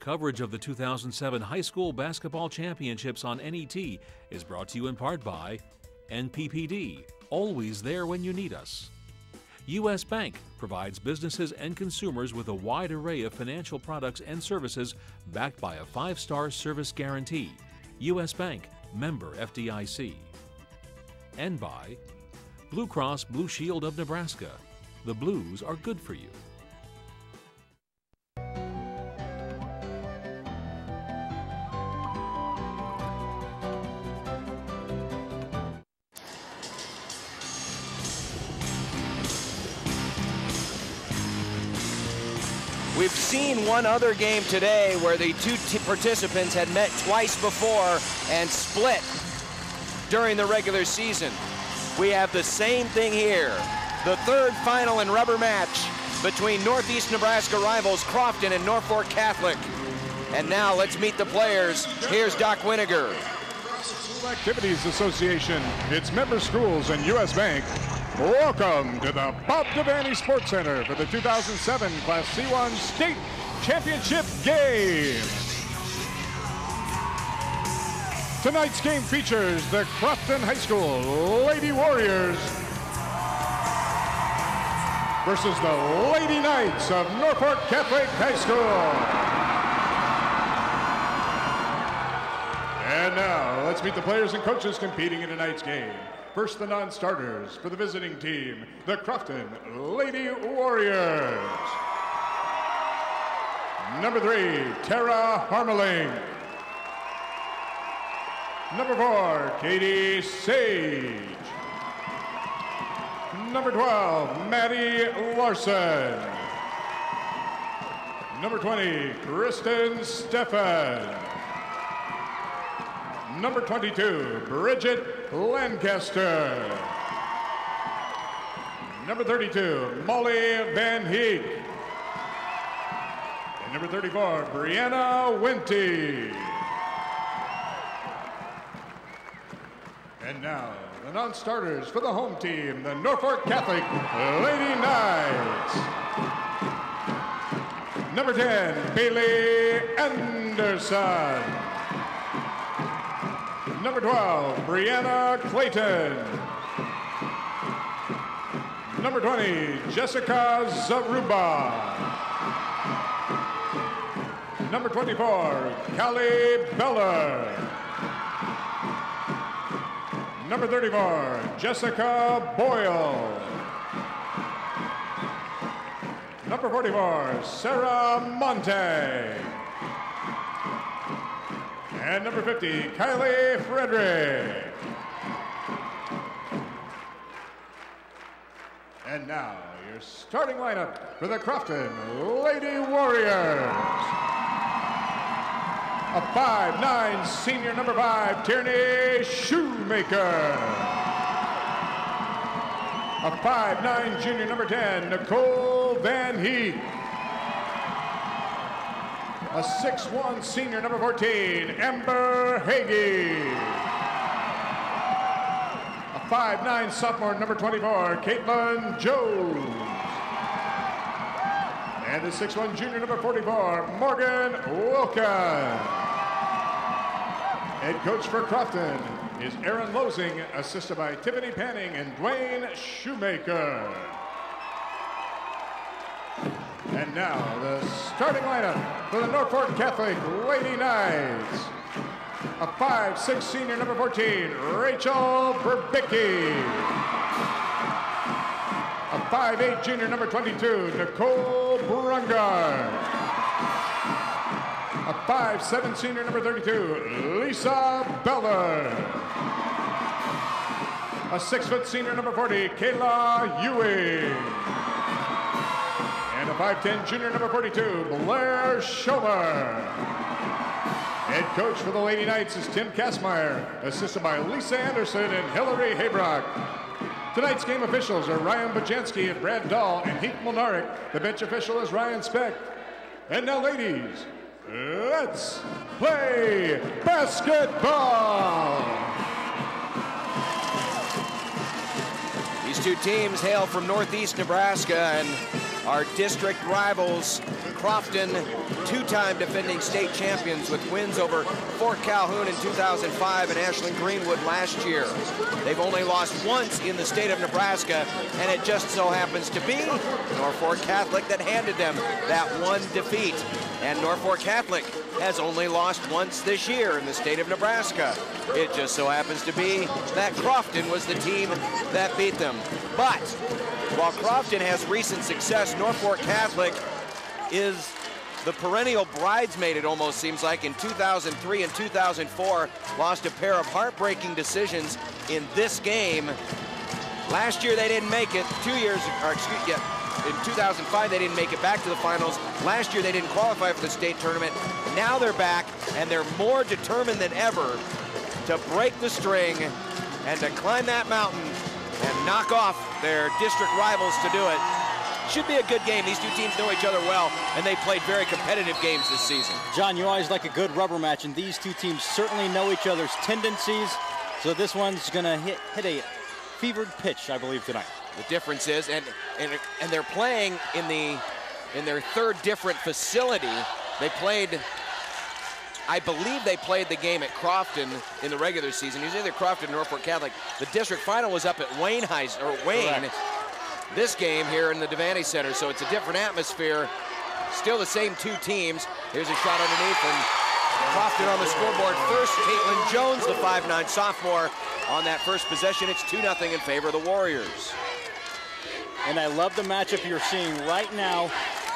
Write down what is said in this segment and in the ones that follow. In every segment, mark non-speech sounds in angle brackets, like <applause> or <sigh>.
Coverage of the 2007 High School Basketball Championships on NET is brought to you in part by NPPD, always there when you need us. U.S. Bank provides businesses and consumers with a wide array of financial products and services backed by a five star service guarantee. U.S. Bank, member FDIC. And by Blue Cross Blue Shield of Nebraska. The Blues are good for you. One other game today where the two participants had met twice before and split during the regular season. We have the same thing here. The third final and rubber match between Northeast Nebraska rivals Crofton and Norfolk Catholic. And now let's meet the players. Here's Doc Winiger. School Activities Association, its member schools, and U.S. Bank Welcome to the Bob Devaney Sports Center for the 2007 Class C1 State Championship game. Tonight's game features the Crofton High School Lady Warriors versus the Lady Knights of Norfolk Catholic High School. And now, let's meet the players and coaches competing in tonight's game. First, the non-starters for the visiting team, the Crofton Lady Warriors. Number three, Tara Harmelink. Number four, Katie Sage. Number 12, Maddie Larson. Number 20, Kristen Stefan. Number 22, Bridget Lancaster. Number 32, Molly Van Heek. Number 34, Brianna Winty. And now, the non-starters for the home team, the Norfolk Catholic Lady Knights. Number 10, Bailey Anderson. Number 12, Brianna Clayton. Number 20, Jessica Zaruba. Number 24, Callie Beller. Number 34, Jessica Boyle. Number 44, Sarah Monte. And number 50, Kylie Frederick. And now, your starting lineup for the Crofton Lady Warriors. A 5'9 senior number 5, Tierney Shoemaker. A 5'9 junior number 10, Nicole Van Heek. A 6'1 senior number 14, Amber Hagee. A 5'9 sophomore number 24, Caitlin Jones. And a 6'1 junior number 44, Morgan Wilka. Head coach for Crofton is Aaron Losing, assisted by Tiffany Panning and Dwayne Shoemaker. And now the starting lineup for the Norfolk Catholic Lady Knights. A 5'6 senior number 14, Rachel Berbicki. A 5'8 junior number 22, Nicole Brungart. A 5'7 senior number 32, Lisa Bellar. A 6 foot senior number 40, Kayla Ewing. And a 5'10 junior number 42, Blair Schomer. Head coach for the Lady Knights is Tim Kastmeyer, assisted by Lisa Anderson and Hillary Haybrock. Tonight's game officials are Ryan Bajanski and Brad Dahl and Heath Molnaric. The bench official is Ryan Speck. And now, ladies, let's play basketball. These two teams hail from Northeast Nebraska and are district rivals Crofton, two-time defending state champions with wins over Fort Calhoun in 2005 and Ashland Greenwood last year. They've only lost once in the state of Nebraska, and it just so happens to be Norfolk Catholic that handed them that one defeat. And Norfolk Catholic has only lost once this year in the state of Nebraska. It just so happens to be that Crofton was the team that beat them. But while Crofton has recent success, Norfolk Catholic is the perennial bridesmaid, it almost seems like, in 2003 and 2004, lost a pair of heartbreaking decisions in this game. Last year they didn't make it. Two years, or excuse me, yeah, in 2005, they didn't make it back to the finals. Last year, they didn't qualify for the state tournament. Now they're back, and they're more determined than ever to break the string and to climb that mountain and knock off their district rivals to do it. Should be a good game. These two teams know each other well, and they played very competitive games this season. John, you always like a good rubber match, and these two teams certainly know each other's tendencies. So this one's going to hit, hit a fevered pitch, I believe, tonight. The difference is, and, and, and they're playing in, the, in their third different facility. They played, I believe they played the game at Crofton in the regular season. It was either Crofton or Norfolk Catholic. The district final was up at Wayne High, or Wayne. Correct. This game here in the Devaney Center, so it's a different atmosphere. Still the same two teams. Here's a shot underneath, and Crofton on the scoreboard first. Caitlin Jones, the 5'9 sophomore, on that first possession. It's 2-0 in favor of the Warriors. And I love the matchup you're seeing right now.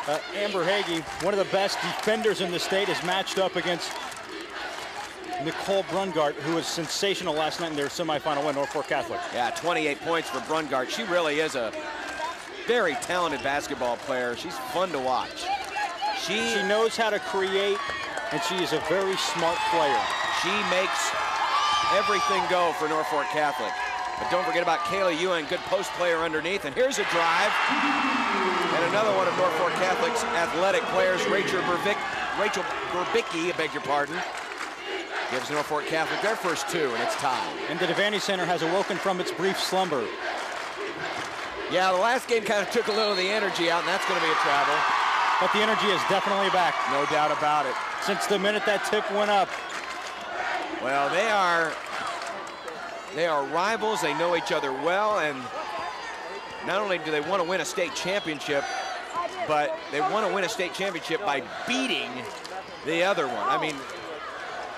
Uh, Amber Hagee, one of the best defenders in the state, is matched up against Nicole Brungart, who was sensational last night in their semifinal win, Norfolk Catholic. Yeah, 28 points for Brungart. She really is a very talented basketball player. She's fun to watch. She, she knows how to create, and she is a very smart player. She makes everything go for Norfolk Catholic. But don't forget about Kayla Ewing, good post player underneath. And here's a drive. And another one of Norfolk Catholic's athletic players, Rachel Burbick, Rachel Burbicki, I beg your pardon, gives Norfolk Catholic their first two, and it's tied. And the Devaney Center has awoken from its brief slumber. Yeah, the last game kind of took a little of the energy out, and that's going to be a travel. But the energy is definitely back. No doubt about it. Since the minute that tip went up. Well, they are they are rivals. They know each other well. And not only do they want to win a state championship, but they want to win a state championship by beating the other one. I mean,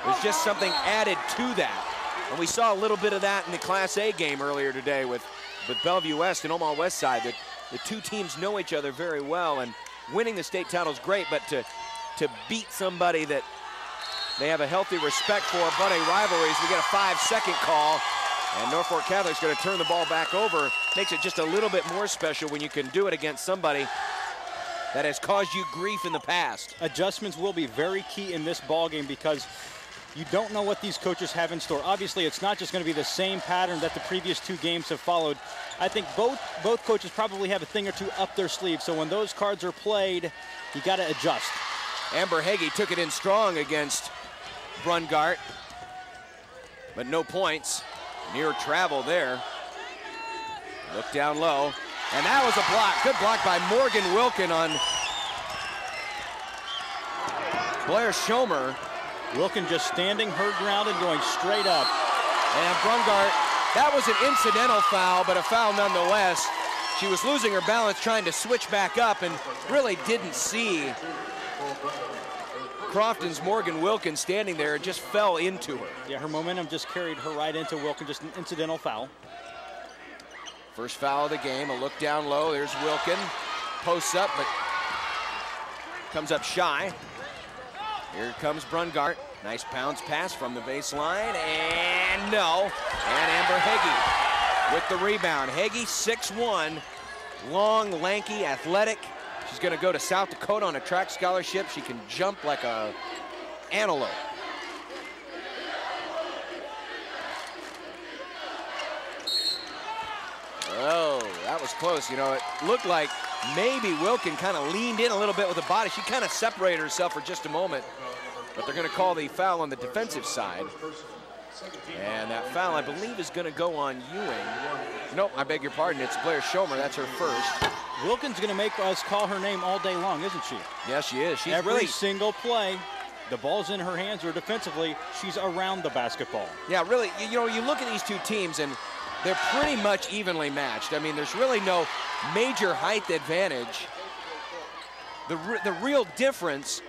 there's just something added to that. And we saw a little bit of that in the Class A game earlier today with, with Bellevue West and Omaha Westside. That the two teams know each other very well, and winning the state title is great, but to, to beat somebody that they have a healthy respect for, but a rivalry, rivalries, we get a five-second call, and Norfolk Catholic's going to turn the ball back over. Makes it just a little bit more special when you can do it against somebody that has caused you grief in the past. Adjustments will be very key in this ball game because you don't know what these coaches have in store. Obviously, it's not just going to be the same pattern that the previous two games have followed. I think both both coaches probably have a thing or two up their sleeve. So when those cards are played, you got to adjust. Amber Hagee took it in strong against Brungart, but no points. Near travel there. Look down low. And that was a block. Good block by Morgan Wilkin on Blair Schomer. Wilkin just standing her ground and going straight up. And Brungart, that was an incidental foul, but a foul nonetheless. She was losing her balance trying to switch back up and really didn't see Crofton's Morgan Wilkins standing there and just fell into her. Yeah, her momentum just carried her right into Wilkins, just an incidental foul. First foul of the game, a look down low. There's Wilkin. Posts up, but comes up shy. Here comes Brungart. Nice bounce pass from the baseline, and no. And Amber Hagee with the rebound. Hagee, 6'1", long, lanky, athletic, She's going to go to South Dakota on a track scholarship. She can jump like a antelope. Oh, that was close. You know, it looked like maybe Wilkin kind of leaned in a little bit with the body. She kind of separated herself for just a moment. But they're going to call the foul on the defensive side. And that foul, I believe, is going to go on Ewing. Nope, I beg your pardon. It's Blair Schomer. That's her first. Wilkins going to make us call her name all day long, isn't she? Yes, she is. She's Every really single play, the ball's in her hands or defensively, she's around the basketball. Yeah, really, you, you know, you look at these two teams and they're pretty much evenly matched. I mean, there's really no major height advantage. The, re the real difference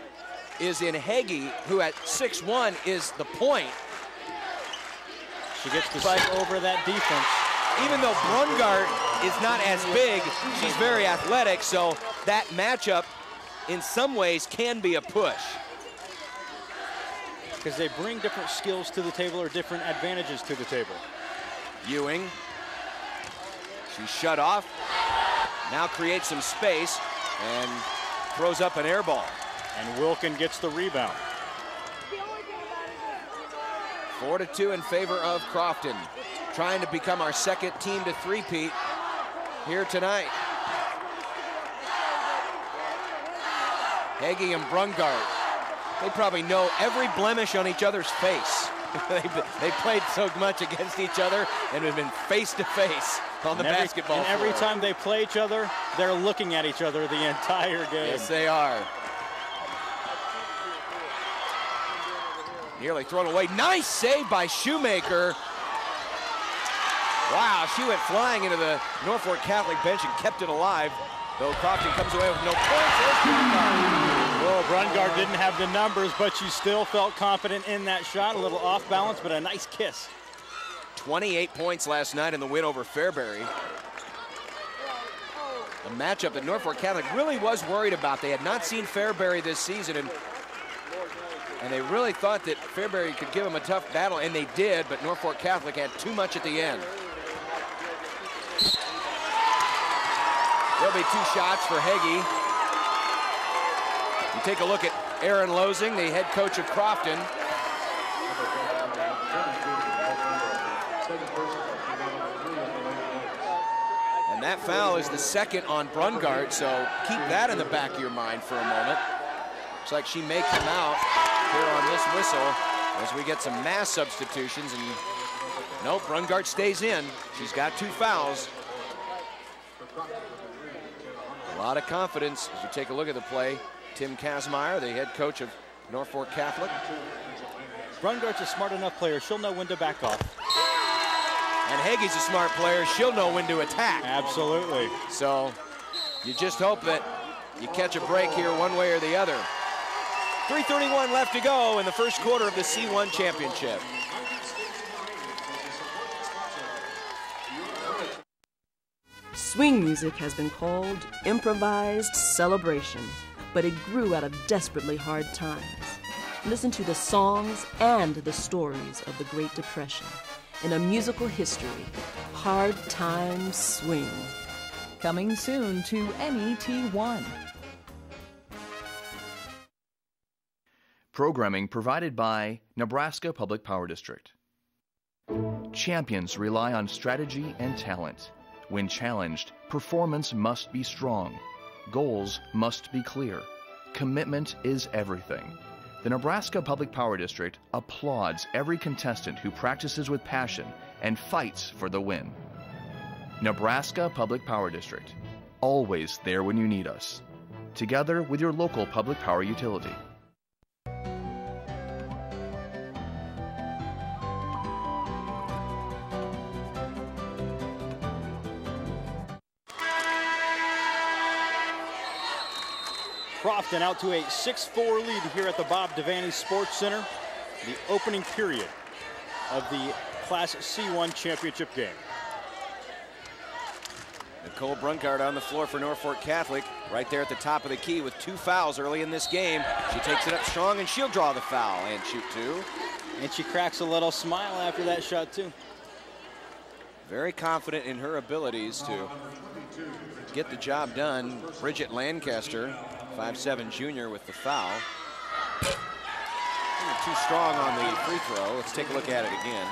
is in Heggie, who at 6-1 is the point. She gets the but over that defense. Even though Brungart is not as big, she's very athletic, so that matchup in some ways can be a push. Because they bring different skills to the table or different advantages to the table. Ewing, she's shut off, now creates some space and throws up an air ball. And Wilkin gets the rebound. Four to two in favor of Crofton. Trying to become our second team to three-peat here tonight. Heggie and Brungart, they probably know every blemish on each other's face. <laughs> they, they played so much against each other and have been face to face on the and every, basketball And floor. every time they play each other, they're looking at each other the <laughs> entire game. Yes, they are. Nearly thrown away. Nice save by Shoemaker. Wow, she went flying into the Norfolk Catholic bench and kept it alive. Though Crofton comes away with no points. Well, Brungart didn't have the numbers, but she still felt confident in that shot. A little off balance, but a nice kiss. 28 points last night in the win over Fairbury. A matchup that Norfolk Catholic really was worried about. They had not seen Fairbury this season, and and they really thought that Fairbury could give them a tough battle, and they did, but Norfolk Catholic had too much at the end. There'll be two shots for Heggie. You take a look at Aaron Losing, the head coach of Crofton. And that foul is the second on Brungart, so keep that in the back of your mind for a moment. Looks like she may come out here on this whistle as we get some mass substitutions. And nope, Brungart stays in. She's got two fouls. A lot of confidence as you take a look at the play. Tim Kazmaier, the head coach of Norfolk Catholic. Brungart's a smart enough player. She'll know when to back off. And Heggie's a smart player. She'll know when to attack. Absolutely. So you just hope that you catch a break here one way or the other. 3.31 left to go in the first quarter of the C1 championship. Swing music has been called improvised celebration, but it grew out of desperately hard times. Listen to the songs and the stories of the Great Depression in a musical history, Hard Times Swing. Coming soon to NET1. Programming provided by Nebraska Public Power District. Champions rely on strategy and talent. When challenged, performance must be strong. Goals must be clear. Commitment is everything. The Nebraska Public Power District applauds every contestant who practices with passion and fights for the win. Nebraska Public Power District, always there when you need us. Together with your local public power utility. Crofton out to a 6-4 lead here at the Bob Devaney Sports Center. The opening period of the Class C1 championship game. Nicole Brungart on the floor for Norfolk Catholic, right there at the top of the key with two fouls early in this game. She takes it up strong and she'll draw the foul and shoot two. And she cracks a little smile after that shot too. Very confident in her abilities to get the job done. Bridget Lancaster, 5'7 junior with the foul. Too strong on the free throw. Let's take a look at it again.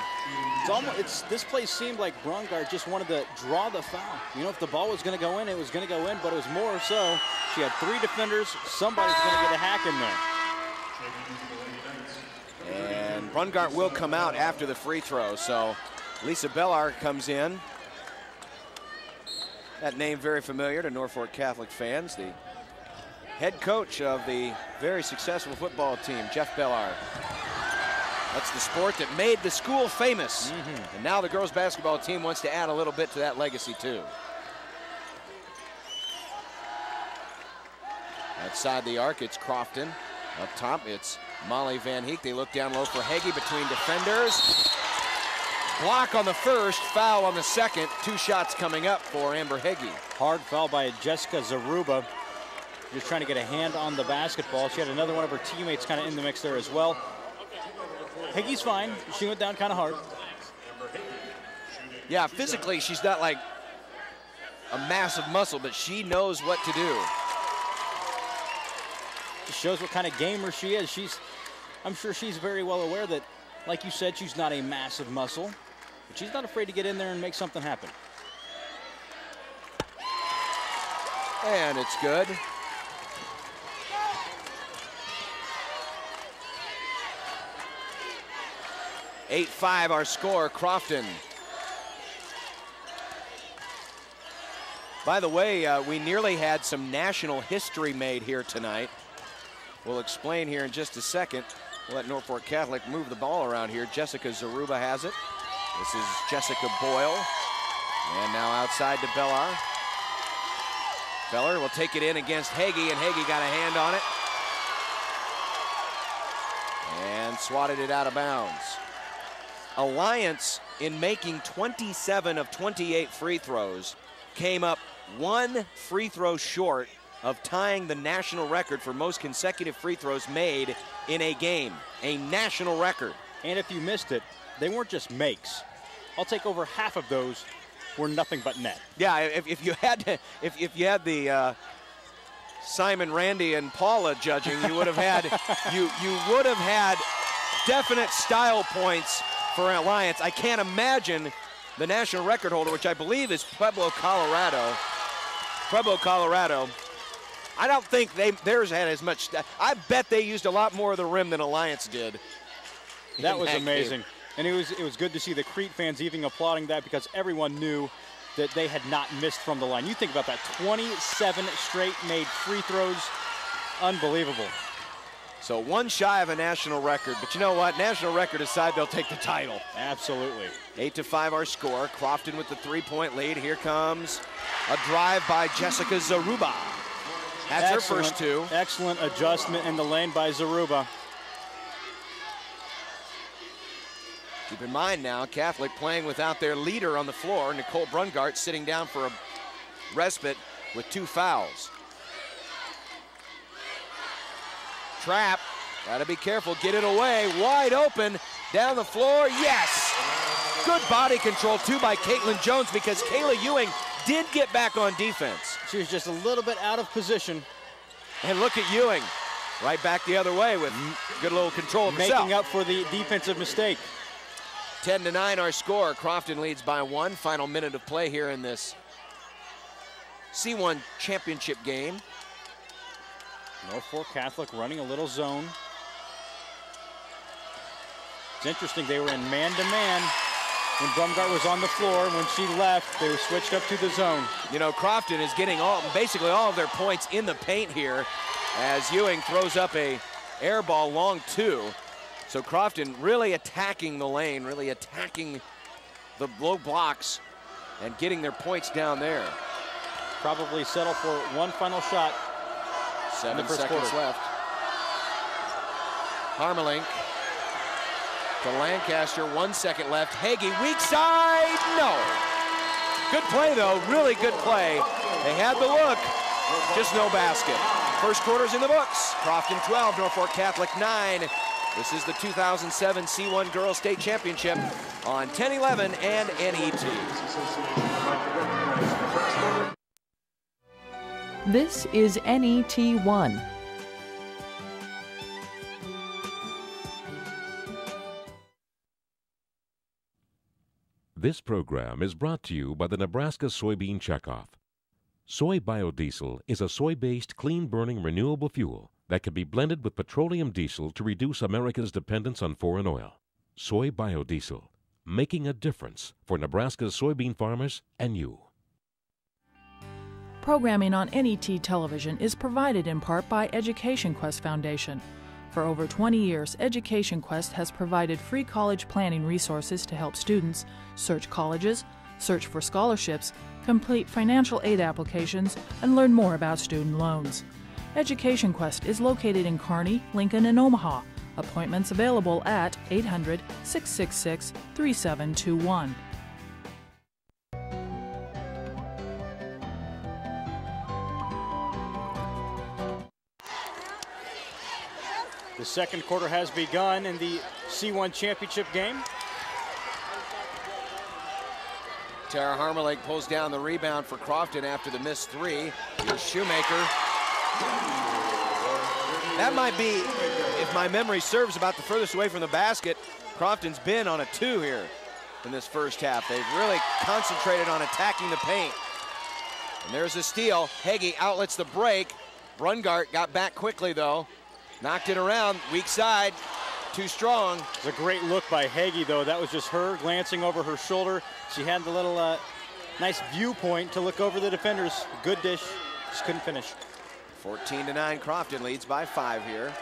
It's almost, it's, this play seemed like Brungart just wanted to draw the foul. You know, if the ball was going to go in, it was going to go in, but it was more so. She had three defenders. Somebody's going to get a hack in there. And Brungart will come out after the free throw. So Lisa Bellar comes in. That name very familiar to Norfolk Catholic fans. The head coach of the very successful football team, Jeff Bellar. That's the sport that made the school famous. Mm -hmm. And now the girls basketball team wants to add a little bit to that legacy too. Outside the arc, it's Crofton. Up top, it's Molly Van Heek. They look down low for Heggie between defenders. Block on the first, foul on the second. Two shots coming up for Amber Heggie. Hard foul by Jessica Zaruba. Just trying to get a hand on the basketball. She had another one of her teammates kind of in the mix there as well. Heggie's fine. She went down kind of hard. Yeah, physically, she's not like a massive muscle, but she knows what to do. Shows what kind of gamer she is. She's, I'm sure she's very well aware that, like you said, she's not a massive muscle, but she's not afraid to get in there and make something happen. And it's good. 8-5 our score, Crofton. By the way, uh, we nearly had some national history made here tonight. We'll explain here in just a second. We'll let Norfolk Catholic move the ball around here. Jessica Zaruba has it. This is Jessica Boyle. And now outside to Bellar. Beller will take it in against Hagee, and Hagee got a hand on it. And swatted it out of bounds. Alliance, in making 27 of 28 free throws, came up one free throw short of tying the national record for most consecutive free throws made in a game. A national record. And if you missed it, they weren't just makes. I'll take over half of those were nothing but net. Yeah, if, if you had to, if, if you had the uh, Simon, Randy, and Paula judging, you would have had you you would have had definite style points for Alliance. I can't imagine the national record holder, which I believe is Pueblo, Colorado. Pueblo, Colorado. I don't think they theirs had as much. I bet they used a lot more of the rim than Alliance did. That was that amazing. Game. And it was it was good to see the Crete fans even applauding that because everyone knew that they had not missed from the line. You think about that 27 straight made free throws. Unbelievable. So one shy of a national record, but you know what? National record aside, they'll take the title. Absolutely. Eight to five our score. Crofton with the three-point lead. Here comes a drive by Jessica Zaruba. That's excellent, her first two. Excellent adjustment in the lane by Zaruba. Keep in mind now, Catholic playing without their leader on the floor. Nicole Brungart sitting down for a respite with two fouls. Trap. Got to be careful. Get it away. Wide open. Down the floor. Yes. Good body control, too, by Caitlin Jones because Kayla Ewing did get back on defense. She was just a little bit out of position. And look at Ewing. Right back the other way with good little control Making up for the defensive mistake. 10 to 9 our score. Crofton leads by one. Final minute of play here in this C1 championship game. Norfolk Catholic running a little zone. It's interesting, they were in man-to-man -man when Brungart was on the floor. When she left, they were switched up to the zone. You know, Crofton is getting all basically all of their points in the paint here as Ewing throws up a air ball long two. So Crofton really attacking the lane, really attacking the low blocks and getting their points down there. Probably settle for one final shot Seven seconds quarter. left. Harmelink to Lancaster, one second left. Hagee, weak side, no. Good play though, really good play. They had the look, just no basket. First quarter's in the books. Crofton 12, Norfolk Catholic 9. This is the 2007 C1 Girls State Championship on 10-11 and NET. This is NET1. This program is brought to you by the Nebraska Soybean Checkoff. Soy biodiesel is a soy based, clean burning renewable fuel that can be blended with petroleum diesel to reduce America's dependence on foreign oil. Soy biodiesel, making a difference for Nebraska's soybean farmers and you. Programming on NET television is provided in part by Education Quest Foundation. For over 20 years, Education Quest has provided free college planning resources to help students search colleges, search for scholarships, complete financial aid applications, and learn more about student loans. Education Quest is located in Kearney, Lincoln, and Omaha. Appointments available at 800 666 3721. The second quarter has begun in the C1 championship game. Tara Harmelink pulls down the rebound for Crofton after the missed three. Here's Shoemaker. That might be, if my memory serves, about the furthest away from the basket. Crofton's been on a two here in this first half. They've really concentrated on attacking the paint. And there's a steal. Heggie outlets the break. Brungart got back quickly, though. Knocked it around, weak side, too strong. It's a great look by Heggie, though. That was just her glancing over her shoulder. She had the little uh, nice viewpoint to look over the defenders. Good dish, just couldn't finish. 14 to 9, Crofton leads by five here.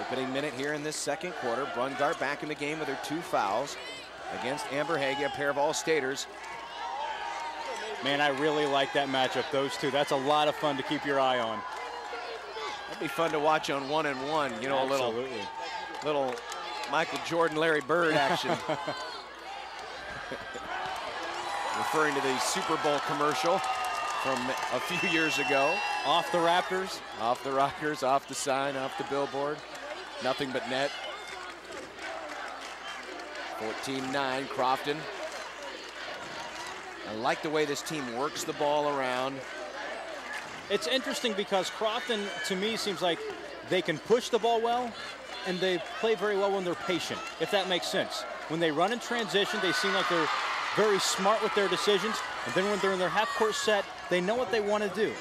Opening minute here in this second quarter. Brungart back in the game with her two fouls against Amber Heggie, a pair of all-staters. Man, I really like that matchup, those two. That's a lot of fun to keep your eye on. That'd be fun to watch on one and one. You know, Absolutely. a little, little Michael Jordan, Larry Bird action. <laughs> Referring to the Super Bowl commercial from a few years ago. Off the Raptors. Off the Rockers, off the sign, off the billboard. Nothing but net. 14-9, Crofton. I like the way this team works the ball around. It's interesting because Crofton, to me, seems like they can push the ball well, and they play very well when they're patient, if that makes sense. When they run in transition, they seem like they're very smart with their decisions, and then when they're in their half-court set, they know what they want to do.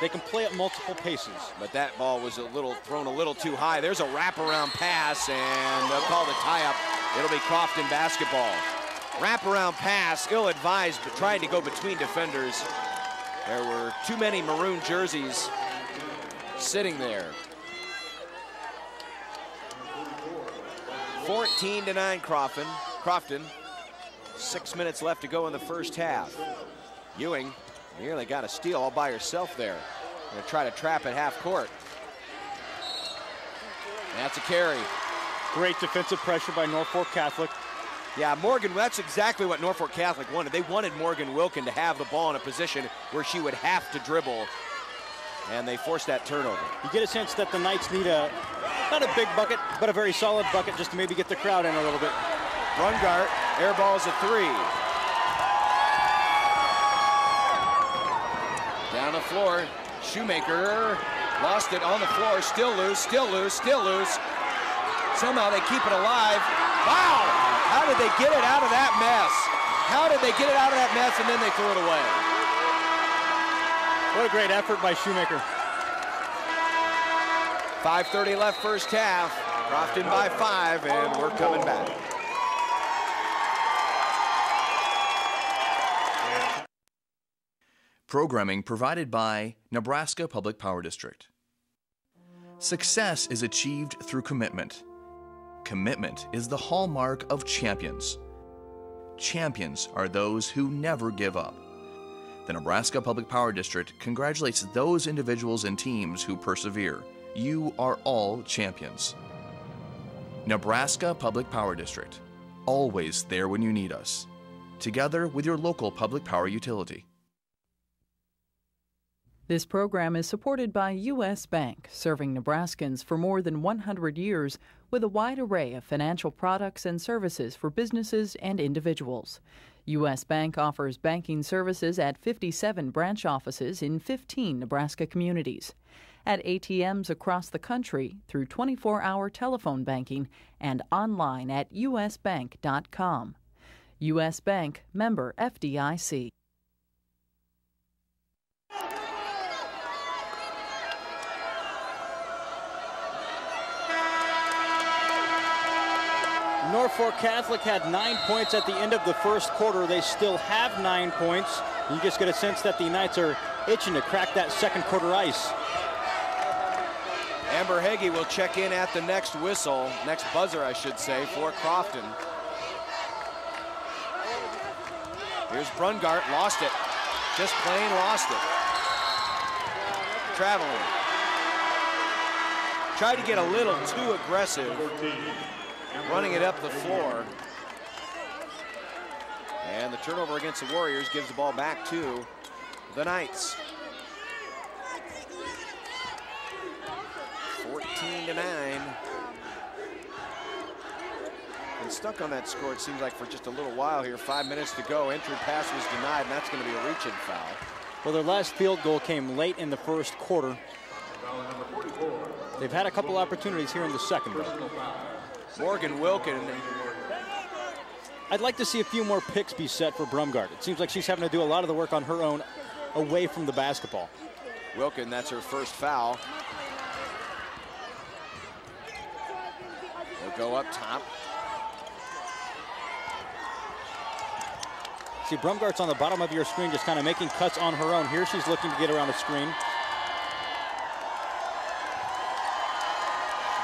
They can play at multiple paces. But that ball was a little thrown a little too high. There's a wraparound pass, and they'll call the tie-up. It'll be Crofton basketball. Wraparound pass, ill-advised, but trying to go between defenders. There were too many maroon jerseys sitting there. 14 to 9 Crofton. Crofton. Six minutes left to go in the first half. Ewing nearly got a steal all by herself there. Gonna try to trap at half court. That's a carry. Great defensive pressure by Norfolk Catholic. Yeah, Morgan, that's exactly what Norfolk Catholic wanted. They wanted Morgan Wilkin to have the ball in a position where she would have to dribble, and they forced that turnover. You get a sense that the Knights need a, not a big bucket, but a very solid bucket just to maybe get the crowd in a little bit. Brungart airballs a three. Down the floor, Shoemaker lost it on the floor, still loose, still loose, still loose. Somehow they keep it alive. Wow! How did they get it out of that mess? How did they get it out of that mess and then they threw it away? What a great effort by Shoemaker. 5.30 left first half. Crofton by five, and we're coming back. Programming provided by Nebraska Public Power District. Success is achieved through commitment. Commitment is the hallmark of champions. Champions are those who never give up. The Nebraska Public Power District congratulates those individuals and teams who persevere. You are all champions. Nebraska Public Power District, always there when you need us. Together with your local public power utility. This program is supported by U.S. Bank, serving Nebraskans for more than 100 years with a wide array of financial products and services for businesses and individuals. U.S. Bank offers banking services at 57 branch offices in 15 Nebraska communities, at ATMs across the country through 24 hour telephone banking and online at usbank.com. U.S. Bank, member FDIC. Norfolk Catholic had nine points at the end of the first quarter. They still have nine points. You just get a sense that the Knights are itching to crack that second quarter ice. Amber Heggie will check in at the next whistle, next buzzer, I should say, for Crofton. Here's Brungart, lost it. Just plain lost it. Traveling. Tried to get a little too aggressive, running it up the floor. And the turnover against the Warriors gives the ball back to the Knights. 14 to 9. Been stuck on that score, it seems like, for just a little while here. Five minutes to go. Entry pass was denied, and that's going to be a reach reaching foul. Well, their last field goal came late in the first quarter. They've had a couple opportunities here in the second, though. Morgan Wilkin. I'd like to see a few more picks be set for Brungart. It seems like she's having to do a lot of the work on her own away from the basketball. Wilkin, that's her first foul. They'll go up top. See, Brungart's on the bottom of your screen just kind of making cuts on her own. Here she's looking to get around the screen.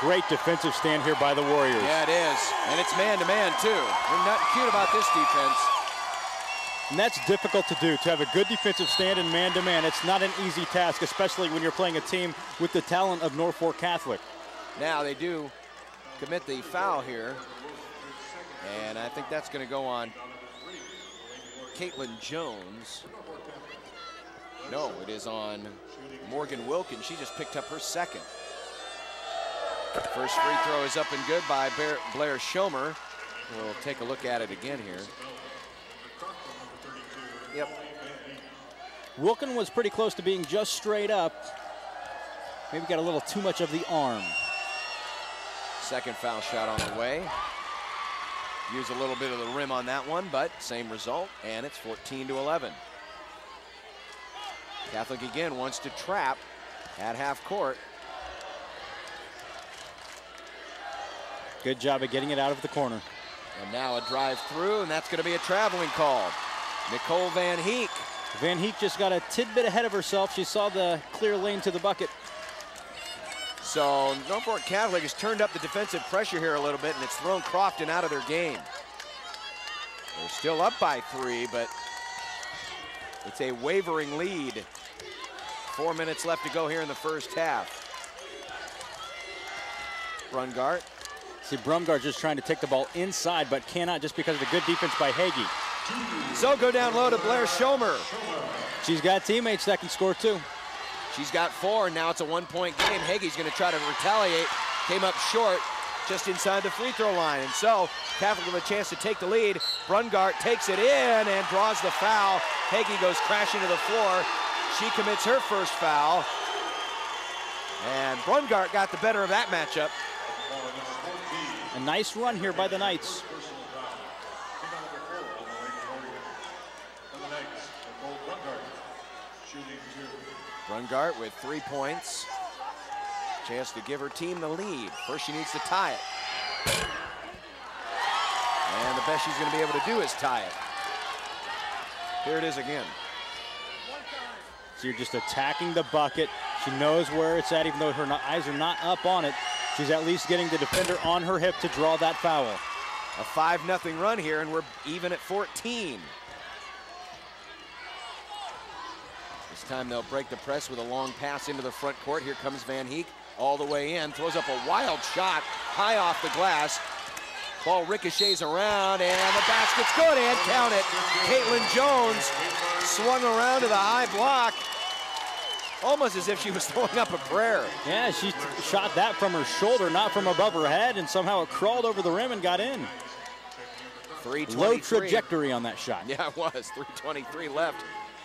Great defensive stand here by the Warriors. Yeah, it is. And it's man-to-man, -man, too. There's nothing cute about this defense. And that's difficult to do, to have a good defensive stand in man-to-man. -man. It's not an easy task, especially when you're playing a team with the talent of Norfolk Catholic. Now they do commit the foul here. And I think that's going to go on Caitlin Jones. No, it is on Morgan Wilkins. She just picked up her second. First free throw is up and good by Blair Schomer. We'll take a look at it again here. Yep. Wilkin was pretty close to being just straight up. Maybe got a little too much of the arm. Second foul shot on the way. Use a little bit of the rim on that one, but same result, and it's 14 to 11. Catholic again wants to trap at half court. Good job of getting it out of the corner. And now a drive through, and that's going to be a traveling call. Nicole Van Heek. Van Heek just got a tidbit ahead of herself. She saw the clear lane to the bucket. So Norfolk Catholic has turned up the defensive pressure here a little bit, and it's thrown Crofton out of their game. They're still up by three, but it's a wavering lead. Four minutes left to go here in the first half. Brungart See, Brungart just trying to take the ball inside, but cannot just because of the good defense by Hagee. So go down low to Blair Schomer. She's got teammates that can score too. She's got four, and now it's a one-point game. Hagee's going to try to retaliate. Came up short, just inside the free throw line. And so Catholic with a chance to take the lead. Brungart takes it in and draws the foul. Hagee goes crashing to the floor. She commits her first foul. And Brungart got the better of that matchup. A nice run here by the Knights. Brungart with three points. Chance to give her team the lead. First she needs to tie it. And the best she's going to be able to do is tie it. Here it is again. So you're just attacking the bucket. She knows where it's at, even though her eyes are not up on it. She's at least getting the defender on her hip to draw that foul. A 5 nothing run here, and we're even at 14. This time they'll break the press with a long pass into the front court. Here comes Van Heek all the way in, throws up a wild shot high off the glass. Ball ricochets around, and the basket's good, and count it. Caitlin Jones swung around to the high block, almost as if she was <laughs> throwing up a prayer. Yeah, she shot that from her shoulder, not from above her head, and somehow it crawled over the rim and got in. Low trajectory on that shot. Yeah, it was. 323 left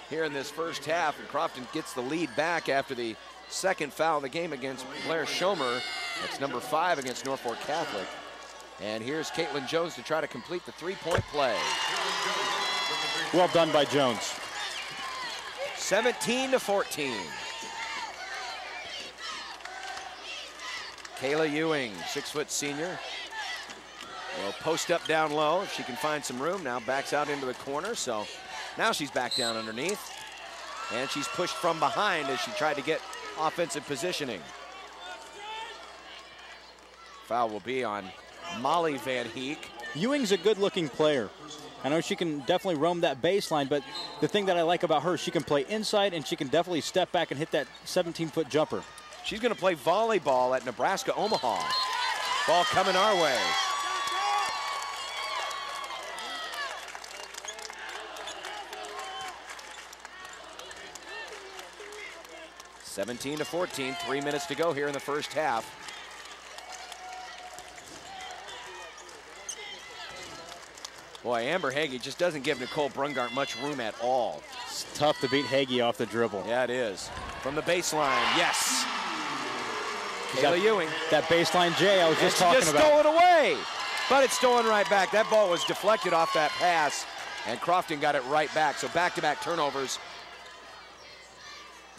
here in this first half, and Crofton gets the lead back after the second foul of the game against Blair Schomer. That's number five against Norfolk Catholic. And here's Caitlin Jones to try to complete the three-point play. Well done by Jones. 17 to 14. Kayla Ewing, six foot senior. Will post up down low she can find some room. Now backs out into the corner, so now she's back down underneath. And she's pushed from behind as she tried to get offensive positioning. Foul will be on Molly Van Heek. Ewing's a good-looking player. I know she can definitely roam that baseline, but the thing that I like about her, she can play inside and she can definitely step back and hit that 17-foot jumper. She's going to play volleyball at Nebraska Omaha. Ball coming our way. Seventeen to 14, three minutes to go here in the first half. Boy, Amber Hagee just doesn't give Nicole Brungart much room at all. It's tough to beat Hagee off the dribble. Yeah, it is. From the baseline, yes. Kayla Ewing. That baseline J I was just talking just about. stole it away. But it's stolen right back. That ball was deflected off that pass, and Crofton got it right back. So back-to-back turnovers.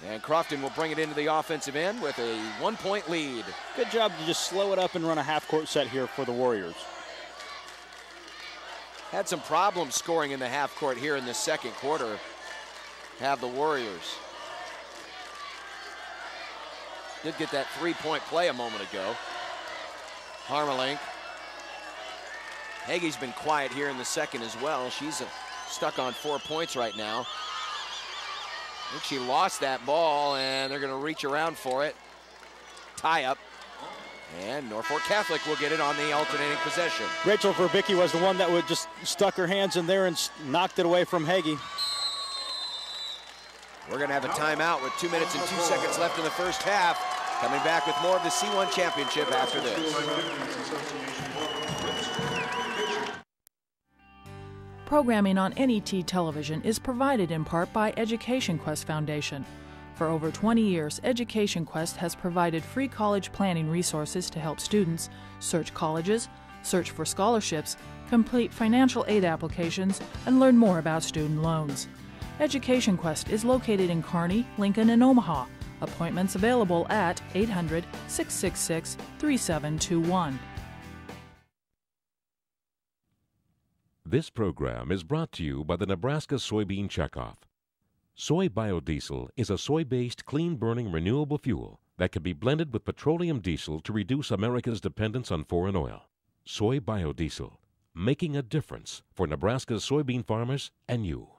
And Crofton will bring it into the offensive end with a one-point lead. Good job to just slow it up and run a half-court set here for the Warriors. Had some problems scoring in the half court here in the second quarter. Have the Warriors. Did get that three-point play a moment ago. Harmelink. Hagee's been quiet here in the second as well. She's uh, stuck on four points right now. I think she lost that ball, and they're going to reach around for it. Tie up. And Norfolk Catholic will get it on the alternating possession. Rachel Verbicki was the one that would just stuck her hands in there and knocked it away from Hagee. We're going to have a timeout with two minutes and two seconds left in the first half. Coming back with more of the C1 Championship after this. Programming on NET television is provided in part by Education Quest Foundation. For over 20 years, Education Quest has provided free college planning resources to help students search colleges, search for scholarships, complete financial aid applications, and learn more about student loans. Education Quest is located in Kearney, Lincoln, and Omaha. Appointments available at 800 666 3721. This program is brought to you by the Nebraska Soybean Checkoff. Soy biodiesel is a soy based, clean burning renewable fuel that can be blended with petroleum diesel to reduce America's dependence on foreign oil. Soy biodiesel, making a difference for Nebraska's soybean farmers and you.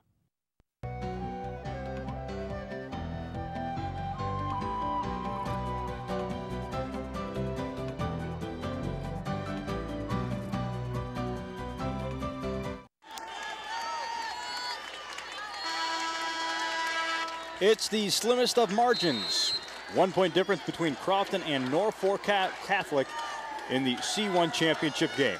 It's the slimmest of margins. One point difference between Crofton and Norfolk Catholic in the C1 championship game.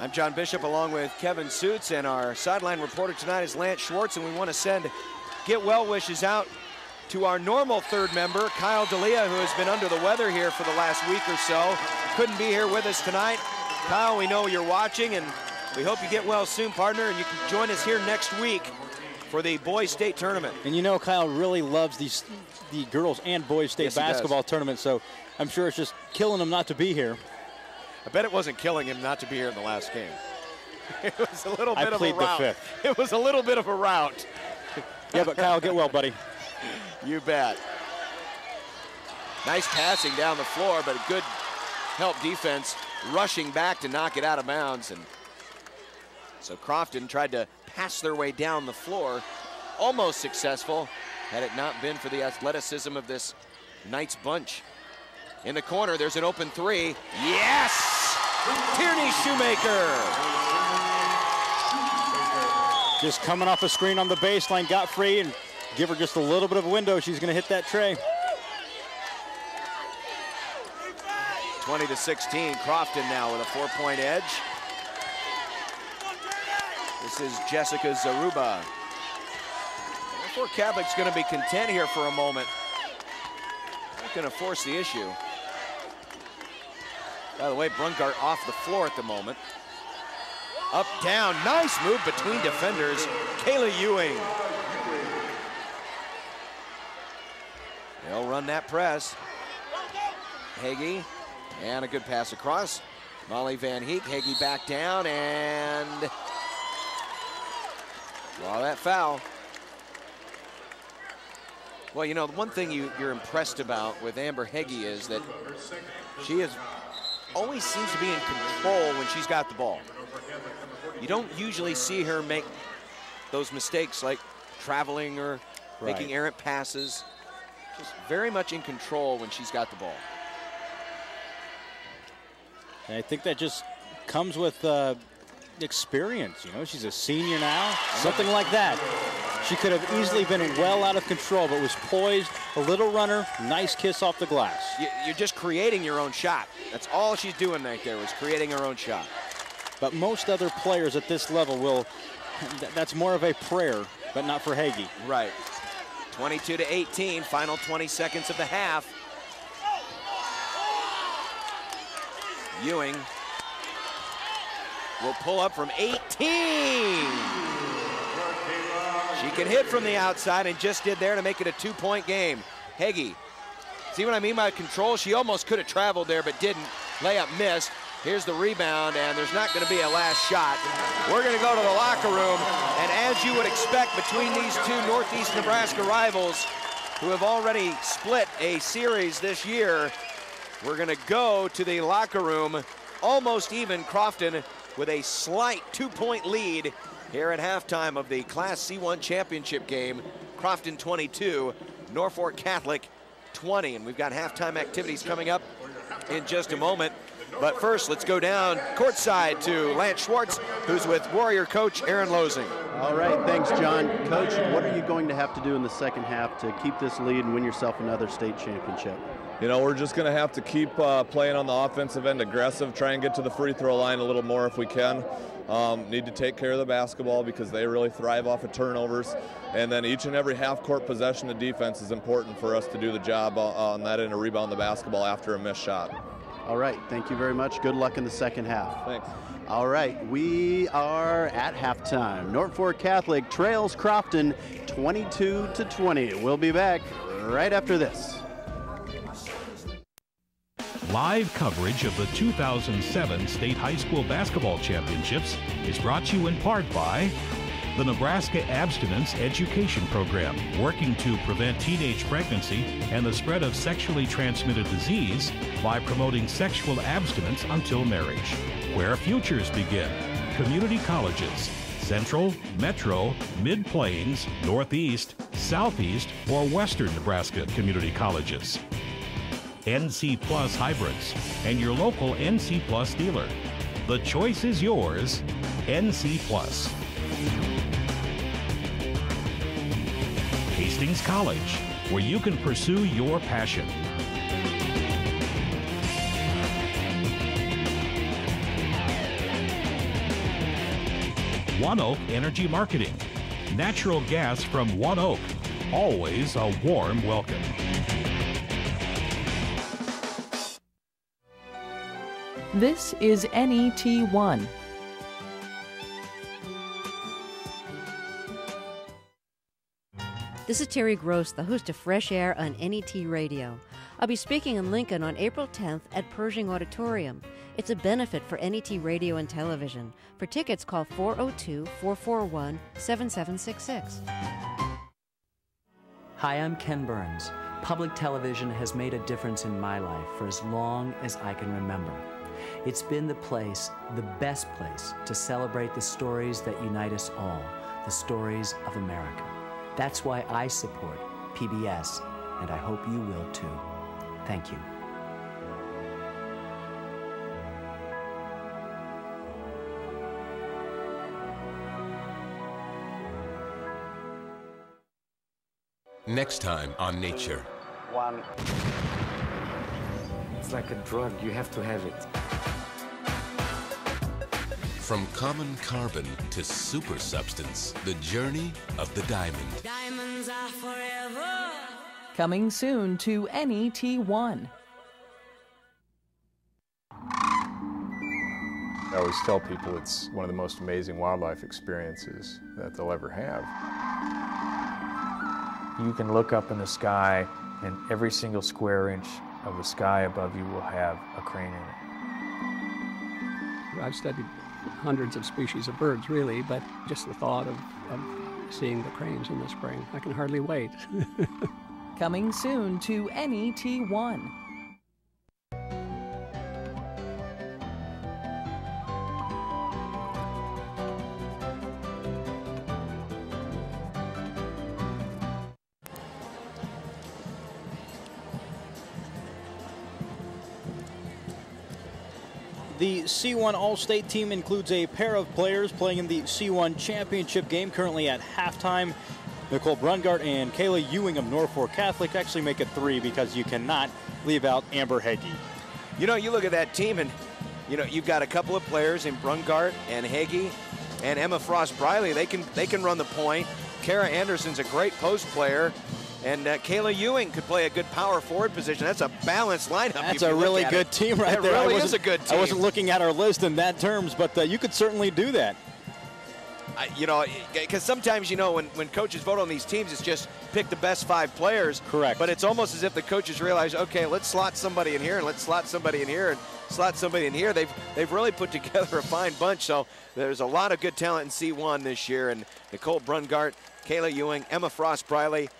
I'm John Bishop along with Kevin Suits, and our sideline reporter tonight is Lance Schwartz, and we want to send get well wishes out to our normal third member, Kyle D'Elia, who has been under the weather here for the last week or so. Couldn't be here with us tonight. Kyle, we know you're watching, and we hope you get well soon, partner, and you can join us here next week for the boys state tournament. And you know Kyle really loves these the girls and boys state Yes, basketball tournament, so I'm sure it's just killing him not to be here. I bet it wasn't killing him not to be here in the last game. <laughs> It was a little I bit of a plead the rout. fifth. <laughs> It was a little bit of a rout. <laughs> Yeah, but Kyle, get well, buddy. You bet. Nice passing down the floor, but good help defense rushing back to knock it out of bounds. And so Crofton tried to pass their way down the floor, almost successful, had it not been for the athleticism of this Knights bunch. In the corner, there's an open three. Yes! Tierney Shoemaker. Just coming off a screen on the baseline, got free and give her just a little bit of a window. She's going to hit that tray. 20 to 16. Crofton now with a four-point edge. This is Jessica Zaruba. Norfolk Catholic's going to be content here for a moment. Not going to force the issue. By the way, Brungart off the floor at the moment. Up, down, nice move between defenders. Kayla Ewing. They'll run that press. Hagee, and a good pass across. Molly Van Heek, Hagee back down, and well, that foul. Well, you know, the one thing you, you're impressed about with Amber Heggie is that she is always seems to be in control when she's got the ball. You don't usually see her make those mistakes like traveling or right. making errant passes. Just very much in control when she's got the ball. And I think that just comes with uh, experience. You know, she's a senior now, something like that. She could have easily been well out of control, but was poised, a little runner, nice kiss off the glass. You're just creating your own shot. That's all she's doing right there was creating her own shot. But most other players at this level will, that's more of a prayer, but not for Hagee. Right. 22 to 18, final 20 seconds of the half. Ewing will pull up from 18. She can hit from the outside and just did there to make it a two-point game. Heggie, see what I mean by control? She almost could have traveled there but didn't. Layup missed. Here's the rebound, and there's not going to be a last shot. We're going to go to the locker room, and as you would expect between these two Northeast Nebraska rivals who have already split a series this year, we're going to go to the locker room almost even. Crofton with a slight two-point lead here at halftime of the Class C1 championship game. Crofton 22, Norfolk Catholic 20. And we've got halftime activities coming up in just a moment. But first, let's go down courtside to Lance Schwartz, who's with Warrior coach Aaron Losing. All right, thanks, John. Coach, what are you going to have to do in the second half to keep this lead and win yourself another state championship? You know, we're just going to have to keep uh, playing on the offensive end aggressive, try and get to the free throw line a little more if we can. Um, need to take care of the basketball because they really thrive off of turnovers. And then each and every half court possession of defense is important for us to do the job on that and to rebound the basketball after a missed shot. All right, thank you very much. Good luck in the second half. Thanks. All right, we are at halftime. Norfolk Catholic trails Crofton 22 to 20. We'll be back right after this. Live coverage of the 2007 State High School Basketball Championships is brought to you in part by the Nebraska Abstinence Education Program, working to prevent teenage pregnancy and the spread of sexually transmitted disease by promoting sexual abstinence until marriage. Where futures begin. Community colleges, Central, Metro, Mid Plains, Northeast, Southeast, or Western Nebraska community colleges. NC Plus hybrids, and your local NC Plus dealer. The choice is yours, NC Plus. Hastings College, where you can pursue your passion. ONEOK Energy Marketing. Natural gas from ONEOK. Always a warm welcome. This is NET1. This is Terry Gross, the host of Fresh Air on NET Radio. I'll be speaking in Lincoln on April 10th at Pershing Auditorium. It's a benefit for NET Radio and Television. For tickets, call 402 441 7766. Hi, I'm Ken Burns. Public television has made a difference in my life for as long as I can remember. It's been the place, the best place, to celebrate the stories that unite us all, the stories of America. That's why I support PBS, and I hope you will too. Thank you. Next time on Nature. One. It's like a drug, you have to have it. From common carbon to super substance, the journey of the diamond. Diamonds are forever. Coming soon to NET1. I always tell people it's one of the most amazing wildlife experiences that they'll ever have. You can look up in the sky, and every single square inch of the sky above you will have a crane in it. I've studied hundreds of species of birds, really, but just the thought of, of seeing the cranes in the spring, I can hardly wait. <laughs> Coming soon to NET1. The C1 All-State team includes a pair of players playing in the C1 championship game currently at halftime. Nicole Brungart and Kayla Ewing of Norfolk Catholic actually make it three because you cannot leave out Amber Heggie. You know, you look at that team and, you know, you've got a couple of players in Brungart and Heggie and Emma Frost Briley. They can, they can run the point. Kara Anderson's a great post player. And uh, Kayla Ewing could play a good power forward position. That's a balanced lineup. That's a really good it. team right that there. really is a good team. I wasn't looking at our list in that terms, but uh, you could certainly do that. I, you know, because sometimes, you know, when, when coaches vote on these teams, it's just pick the best five players. Correct. But it's almost as if the coaches realize, okay, let's slot somebody in here and let's slot somebody in here and slot somebody in here. They've, they've really put <laughs> together a fine bunch. So there's a lot of good talent in C1 this year. And Nicole Brungart, Kayla Ewing, Emma Frost Briley,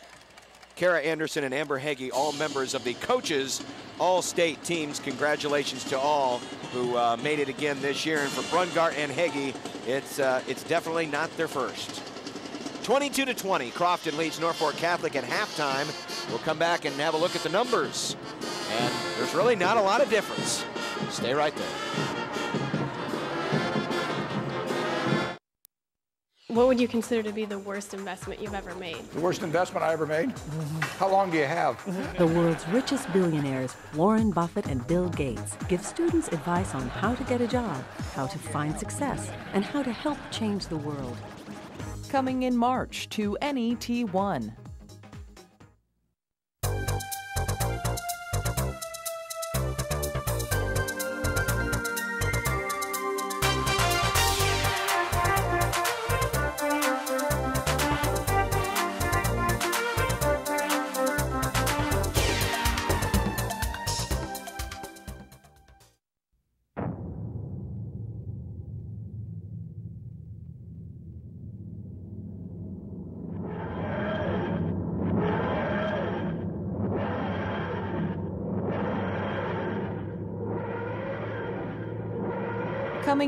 Kara Anderson and Amber Heggie, all members of the coaches all-state teams. Congratulations to all who uh, made it again this year. And for Brungart and Heggie, it's, uh, it's definitely not their first. 22 to 20, Crofton leads Norfolk Catholic at halftime. We'll come back and have a look at the numbers. And there's really not a lot of difference. Stay right there. What would you consider to be the worst investment you've ever made? The worst investment I ever made? Mm-hmm. How long do you have? The world's richest billionaires, Warren Buffett and Bill Gates, give students advice on how to get a job, how to find success, and how to help change the world. Coming in March to NET1.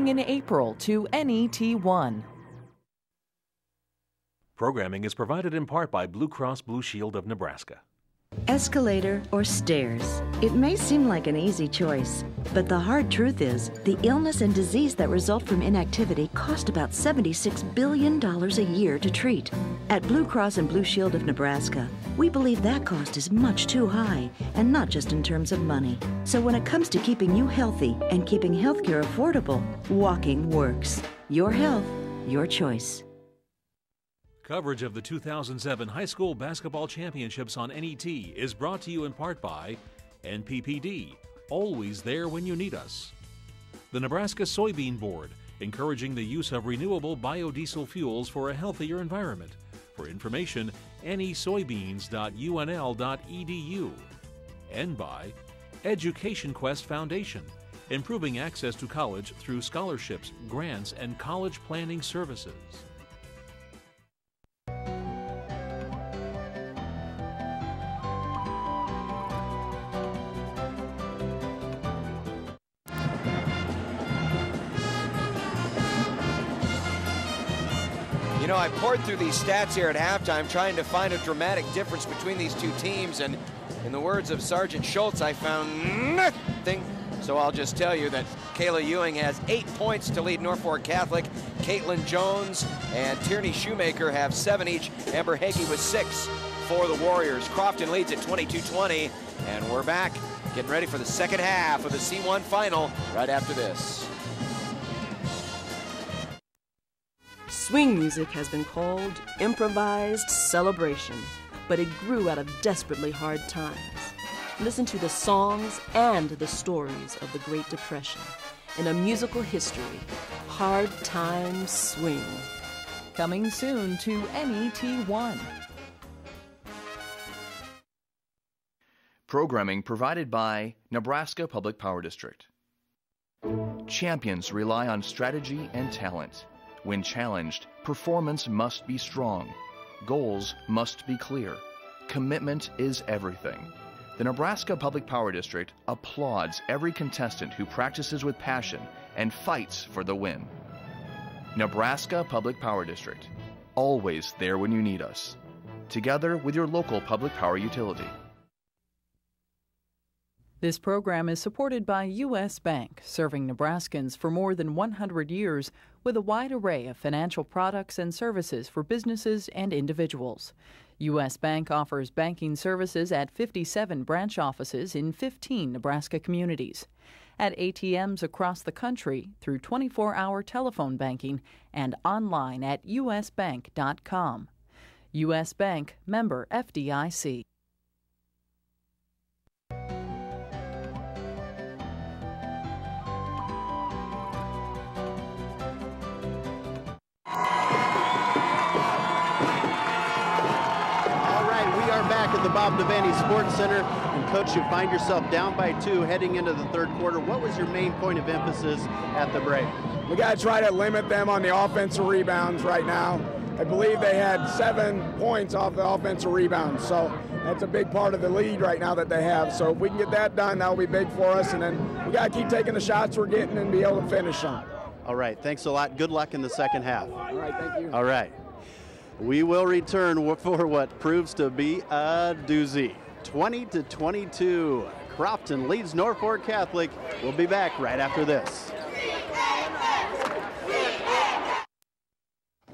Coming in April to NET1. Programming is provided in part by Blue Cross Blue Shield of Nebraska. Escalator or stairs? It may seem like an easy choice, but the hard truth is the illness and disease that result from inactivity cost about $76 billion a year to treat. At Blue Cross and Blue Shield of Nebraska, we believe that cost is much too high, and not just in terms of money. So when it comes to keeping you healthy and keeping healthcare affordable, walking works. Your health, your choice. Coverage of the 2007 High School Basketball Championships on NET is brought to you in part by NPPD, always there when you need us. The Nebraska Soybean Board, encouraging the use of renewable biodiesel fuels for a healthier environment. For information, nesoybeans.unl.edu. And by Education Quest Foundation, improving access to college through scholarships, grants, and college planning services. Know, I poured through these stats here at halftime trying to find a dramatic difference between these two teams, and in the words of Sergeant Schultz, I found nothing. So I'll just tell you that Kayla Ewing has eight points to lead Norfolk Catholic. Caitlin Jones and Tierney Shoemaker have seven each. Amber Hagee with six for the Warriors. Crofton leads at 22-20, and we're back getting ready for the second half of the C1 final right after this. Swing music has been called improvised celebration, but it grew out of desperately hard times. Listen to the songs and the stories of the Great Depression in a musical history, Hard Times Swing. Coming soon to NET1. Programming provided by Nebraska Public Power District. Champions rely on strategy and talent. When challenged, performance must be strong. Goals must be clear. Commitment is everything. The Nebraska Public Power District applauds every contestant who practices with passion and fights for the win. Nebraska Public Power District, always there when you need us. Together with your local public power utility. This program is supported by U.S. Bank, serving Nebraskans for more than 100 years with a wide array of financial products and services for businesses and individuals. U.S. Bank offers banking services at 57 branch offices in 15 Nebraska communities, at ATMs across the country through 24 hour telephone banking and online at usbank.com. U.S. Bank, member FDIC. The Bob Devaney Sports Center. And coach, you find yourself down by two heading into the third quarter. What was your main point of emphasis at the break? We got to try to limit them on the offensive rebounds right now. I believe they had seven points off the offensive rebounds, so that's a big part of the lead right now that they have. So if we can get that done, that'll be big for us. And then we got to keep taking the shots we're getting and be able to finish them. All right, thanks a lot. Good luck in the second half. All right, thank you. All right. We will return for what proves to be a doozy. 20 to 22. Crofton leads Norfolk Catholic. We'll be back right after this.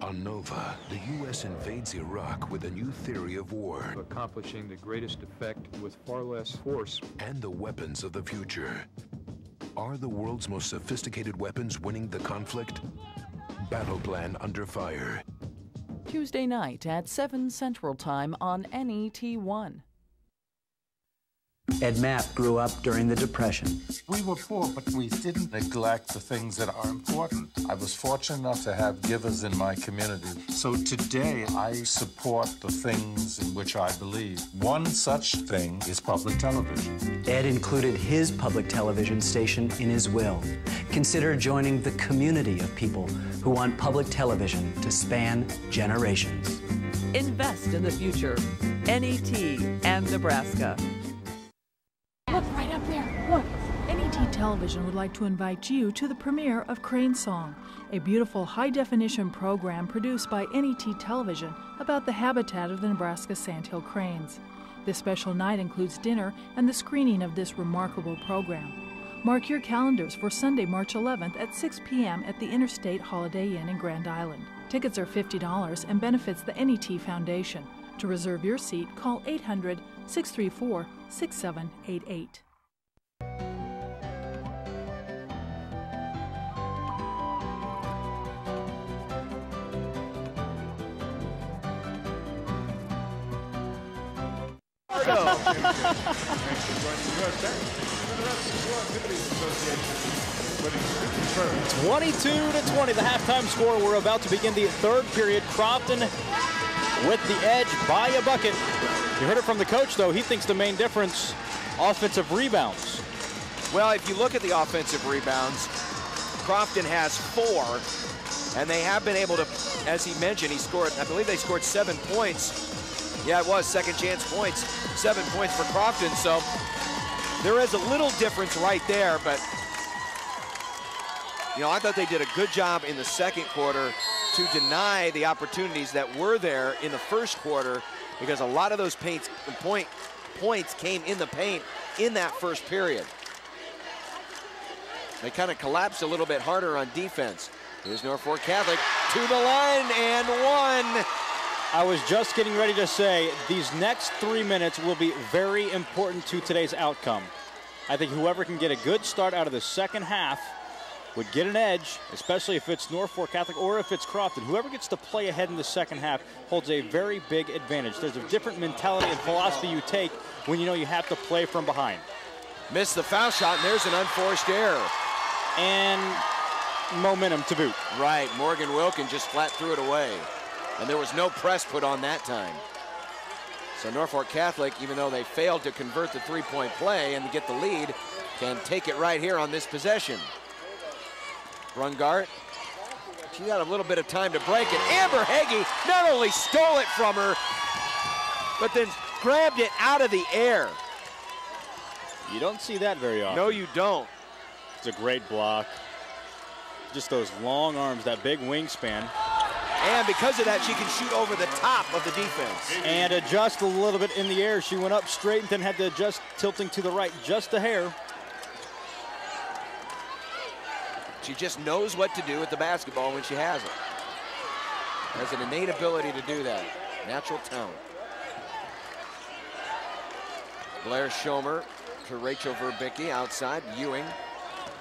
On Nova, the U.S. invades Iraq with a new theory of war accomplishing the greatest effect with far less force. and the weapons of the future. Are the world's most sophisticated weapons winning the conflict? Battle Plan Under Fire. Tuesday night at 7 Central Time on NET1. Ed Mapp grew up during the Depression. We were poor, but we didn't neglect the things that are important. I was fortunate enough to have givers in my community. So today, I support the things in which I believe. One such thing is public television. Ed included his public television station in his will. Consider joining the community of people who want public television to span generations. Invest in the future. NET and Nebraska. Television would like to invite you to the premiere of Crane Song, a beautiful high definition program produced by NET Television about the habitat of the Nebraska sandhill cranes. This special night includes dinner and the screening of this remarkable program. Mark your calendars for Sunday, March 11th at 6 p.m. at the Interstate Holiday Inn in Grand Island. Tickets are $50 and benefits the NET Foundation. To reserve your seat, call 800 634 6788. Twenty-two to twenty, the halftime score. We're about to begin the third period. Crofton with the edge by a bucket. You heard it from the coach, though. He thinks the main difference, offensive rebounds. Well, if you look at the offensive rebounds, Crofton has four, and they have been able to, as he mentioned, he scored, I believe they scored seven points. Yeah, it was second chance points, seven points for Crofton. So there is a little difference right there, but you know, I thought they did a good job in the second quarter to deny the opportunities that were there in the first quarter because a lot of those paints, point, points came in the paint in that first period. They kind of collapsed a little bit harder on defense. Here's Norfolk Catholic to the line and one. I was just getting ready to say these next three minutes will be very important to today's outcome. I think whoever can get a good start out of the second half would get an edge, especially if it's Norfolk Catholic or if it's Crofton. Whoever gets to play ahead in the second half holds a very big advantage. There's a different mentality and philosophy you take when you know you have to play from behind. Missed the foul shot, and there's an unforced error. And momentum to boot. Right, Morgan Wilkin just flat threw it away. And there was no press put on that time. So Norfolk Catholic, even though they failed to convert the three-point play and get the lead, can take it right here on this possession. Brungart. She got a little bit of time to break it. Amber Hagee not only stole it from her, but then grabbed it out of the air. You don't see that very often. No, you don't. It's a great block. Just those long arms, that big wingspan. And because of that, she can shoot over the top of the defense. And adjust a little bit in the air. She went up straight and then had to adjust, tilting to the right just a hair. She just knows what to do with the basketball when she has it. Has an innate ability to do that. Natural talent. Blair Schomer to Rachel Verbicki outside. Ewing.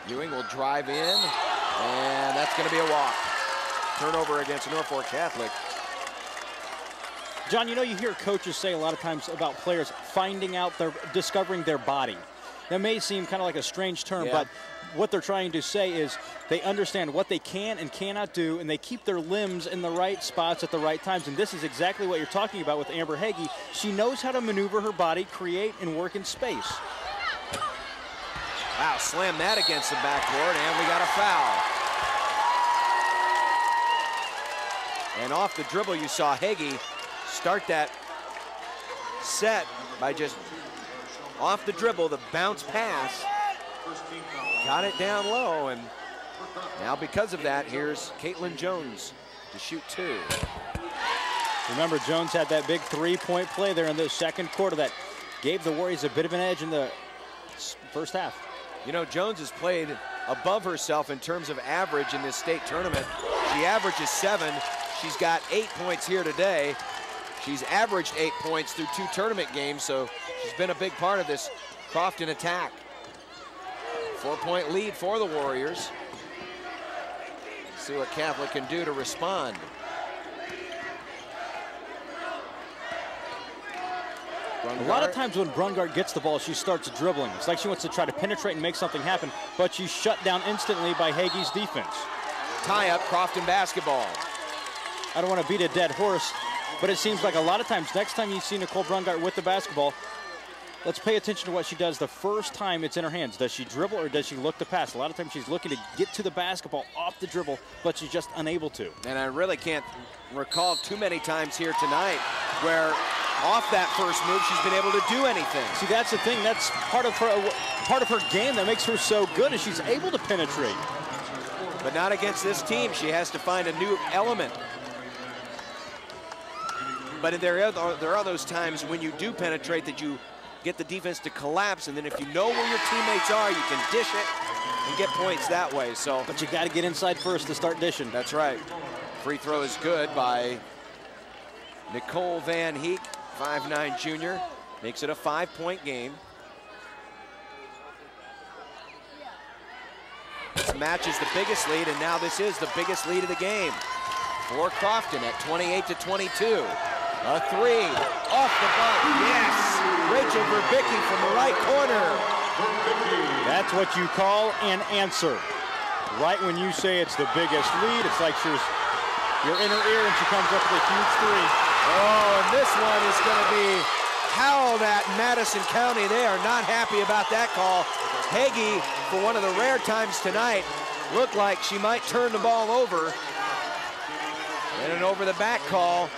Ewing will drive in, and that's going to be a walk. Turnover against Norfolk Catholic. John, you know you hear coaches say a lot of times about players finding out their, discovering their body. That may seem kind of like a strange term, Yeah. but what they're trying to say is they understand what they can and cannot do, and they keep their limbs in the right spots at the right times. And this is exactly what you're talking about with Amber Hagee. She knows how to maneuver her body, create, and work in space. Wow, slam that against the backboard, and we got a foul. And off the dribble, you saw Hagee start that set by just off the dribble, the bounce pass. Got it down low, and now because of that, here's Caitlin Jones to shoot two. Remember, Jones had that big three-point play there in the second quarter that gave the Warriors a bit of an edge in the first half. You know, Jones has played above herself in terms of average in this state tournament. She averages seven. She's got eight points here today. She's averaged eight points through two tournament games, so she's been a big part of this Crofton attack. Four-point lead for the Warriors. See what Catholic can do to respond. A lot of times when Brungart gets the ball, she starts dribbling. It's like she wants to try to penetrate and make something happen, but she's shut down instantly by Hagee's defense. Tie up Crofton basketball. I don't want to beat a dead horse, but it seems like a lot of times, next time you see Nicole Brungart with the basketball, let's pay attention to what she does the first time it's in her hands. Does she dribble or does she look to pass? A lot of times she's looking to get to the basketball off the dribble, but she's just unable to. And I really can't recall too many times here tonight where off that first move she's been able to do anything. See, that's the thing. That's part of her part of her game that makes her so good is she's able to penetrate. But not against this team. She has to find a new element. But there are, there are those times when you do penetrate that you get the defense to collapse, and then if you know where your teammates are, you can dish it and get points that way. So, But you got to get inside first to start dishing. That's right. Free throw is good by Nicole Van Heek, 5'9 junior. Makes it a five-point game. This matches the biggest lead, and now this is the biggest lead of the game for Crofton at 28 to 22. A three off the butt. Yes, Rachel Verbicki from the right corner. That's what you call an answer. Right when you say it's the biggest lead, it's like she's you're in her ear and she comes up with a huge three. Oh, and this one is going to be howled at Madison County. They are not happy about that call. Hagee, for one of the rare times tonight, looked like she might turn the ball over. And an over the back call.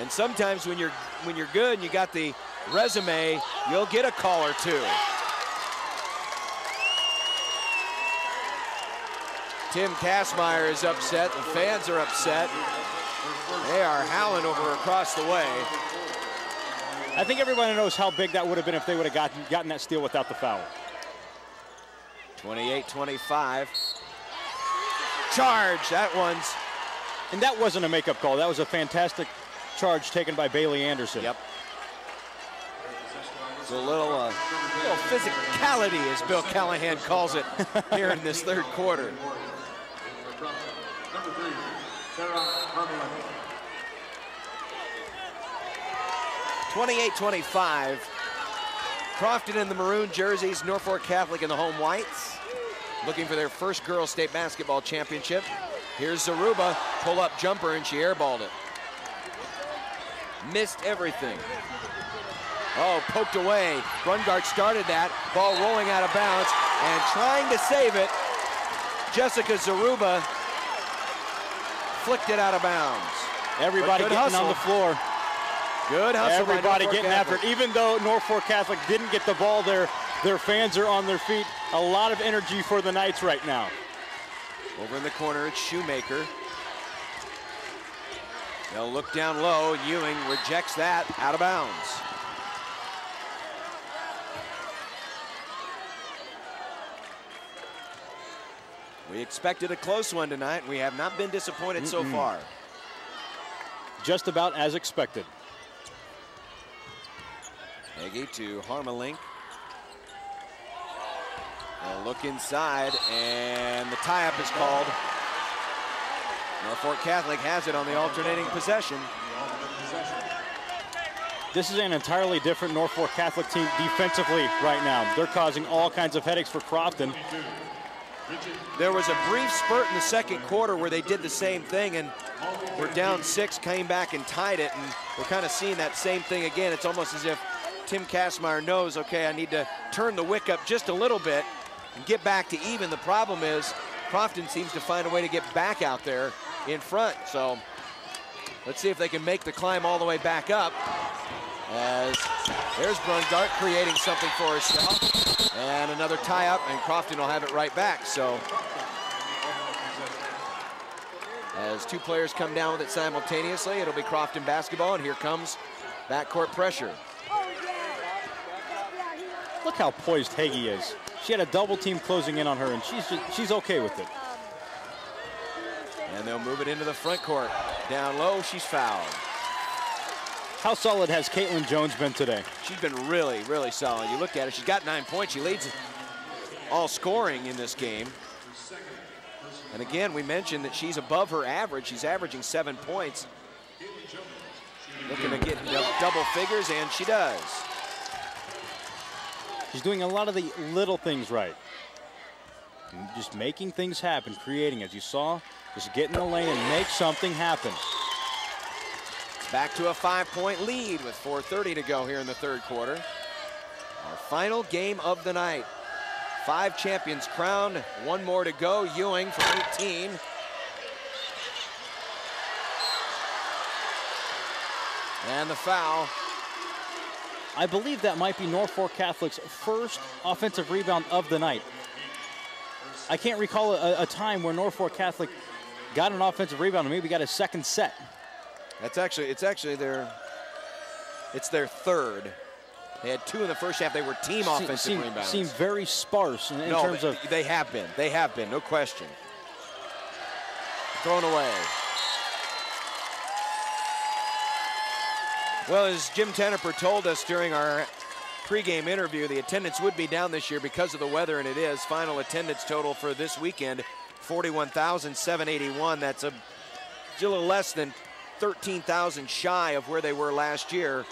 And sometimes when you're when you're good and you got the resume, you'll get a call or two. Tim Kastmeyer is upset. The fans are upset. They are howling over across the way. I think everybody knows how big that would have been if they would have gotten, gotten that steal without the foul. 28-25. Charge, that one's. And that wasn't a makeup call. That was a fantastic charge taken by Bailey Anderson. Yep. It's a little, uh, little physicality, as Bill Callahan calls it, <laughs> here in this third quarter. Twenty-eight, twenty-five. Crofton in the maroon jerseys, Norfolk Catholic in the home whites. Looking for their first girls state basketball championship. Here's Zaruba, pull-up jumper, and she airballed it. Missed everything. Oh, poked away. Brungart started that. Ball rolling out of bounds. And trying to save it, Jessica Zaruba flicked it out of bounds. Everybody getting hustle. on the floor. Good hustle. Everybody getting after it. Even though Norfolk Catholic didn't get the ball there, their fans are on their feet. A lot of energy for the Knights right now. Over in the corner, it's Shoemaker. They'll look down low. Ewing rejects that out of bounds. We expected a close one tonight. We have not been disappointed mm -mm. so far. Just about as expected. Heggie to Harmelink. They'll look inside, and the tie-up is called. Norfolk Catholic has it on the alternating possession. This is an entirely different Norfolk Catholic team defensively right now. They're causing all kinds of headaches for Crofton. There was a brief spurt in the second quarter where they did the same thing and were down six, came back and tied it, and we're kind of seeing that same thing again. It's almost as if Tim Kazmaier knows, okay, I need to turn the wick up just a little bit and get back to even. The problem is Crofton seems to find a way to get back out there in front. So let's see if they can make the climb all the way back up. As there's Brungart creating something for herself. And another tie up, and Crofton will have it right back. So as two players come down with it simultaneously, it'll be Crofton basketball, and here comes backcourt pressure. Look how poised Heggie is. She had a double team closing in on her, and she's just, she's okay with it. And they'll move it into the front court. Down low, she's fouled. How solid has Caitlin Jones been today? She's been really, really solid. You look at her, she's got nine points. She leads all scoring in this game. And again, we mentioned that she's above her average. She's averaging seven points. Looking to get double figures, and she does. She's doing a lot of the little things right. Just making things happen, creating, as you saw, just get in the lane and make something happen. It's back to a five-point lead with 4.30 to go here in the third quarter. Our final game of the night. Five champions crowned, one more to go. Ewing for 18. And the foul I believe that might be Norfolk Catholic's first offensive rebound of the night. I can't recall a, a, time where Norfolk Catholic got an offensive rebound and maybe got a second set. That's actually, it's actually their, it's their third. They had two in the first half. They were team offensive seem, rebounds. Seem very sparse in, in no, terms of. They have been. They have been. No question. Thrown away. Well, as Jim Tenopir told us during our pregame interview, the attendance would be down this year because of the weather, and it is. Final attendance total for this weekend, 41,781. That's a, a little less than 13,000 shy of where they were last year.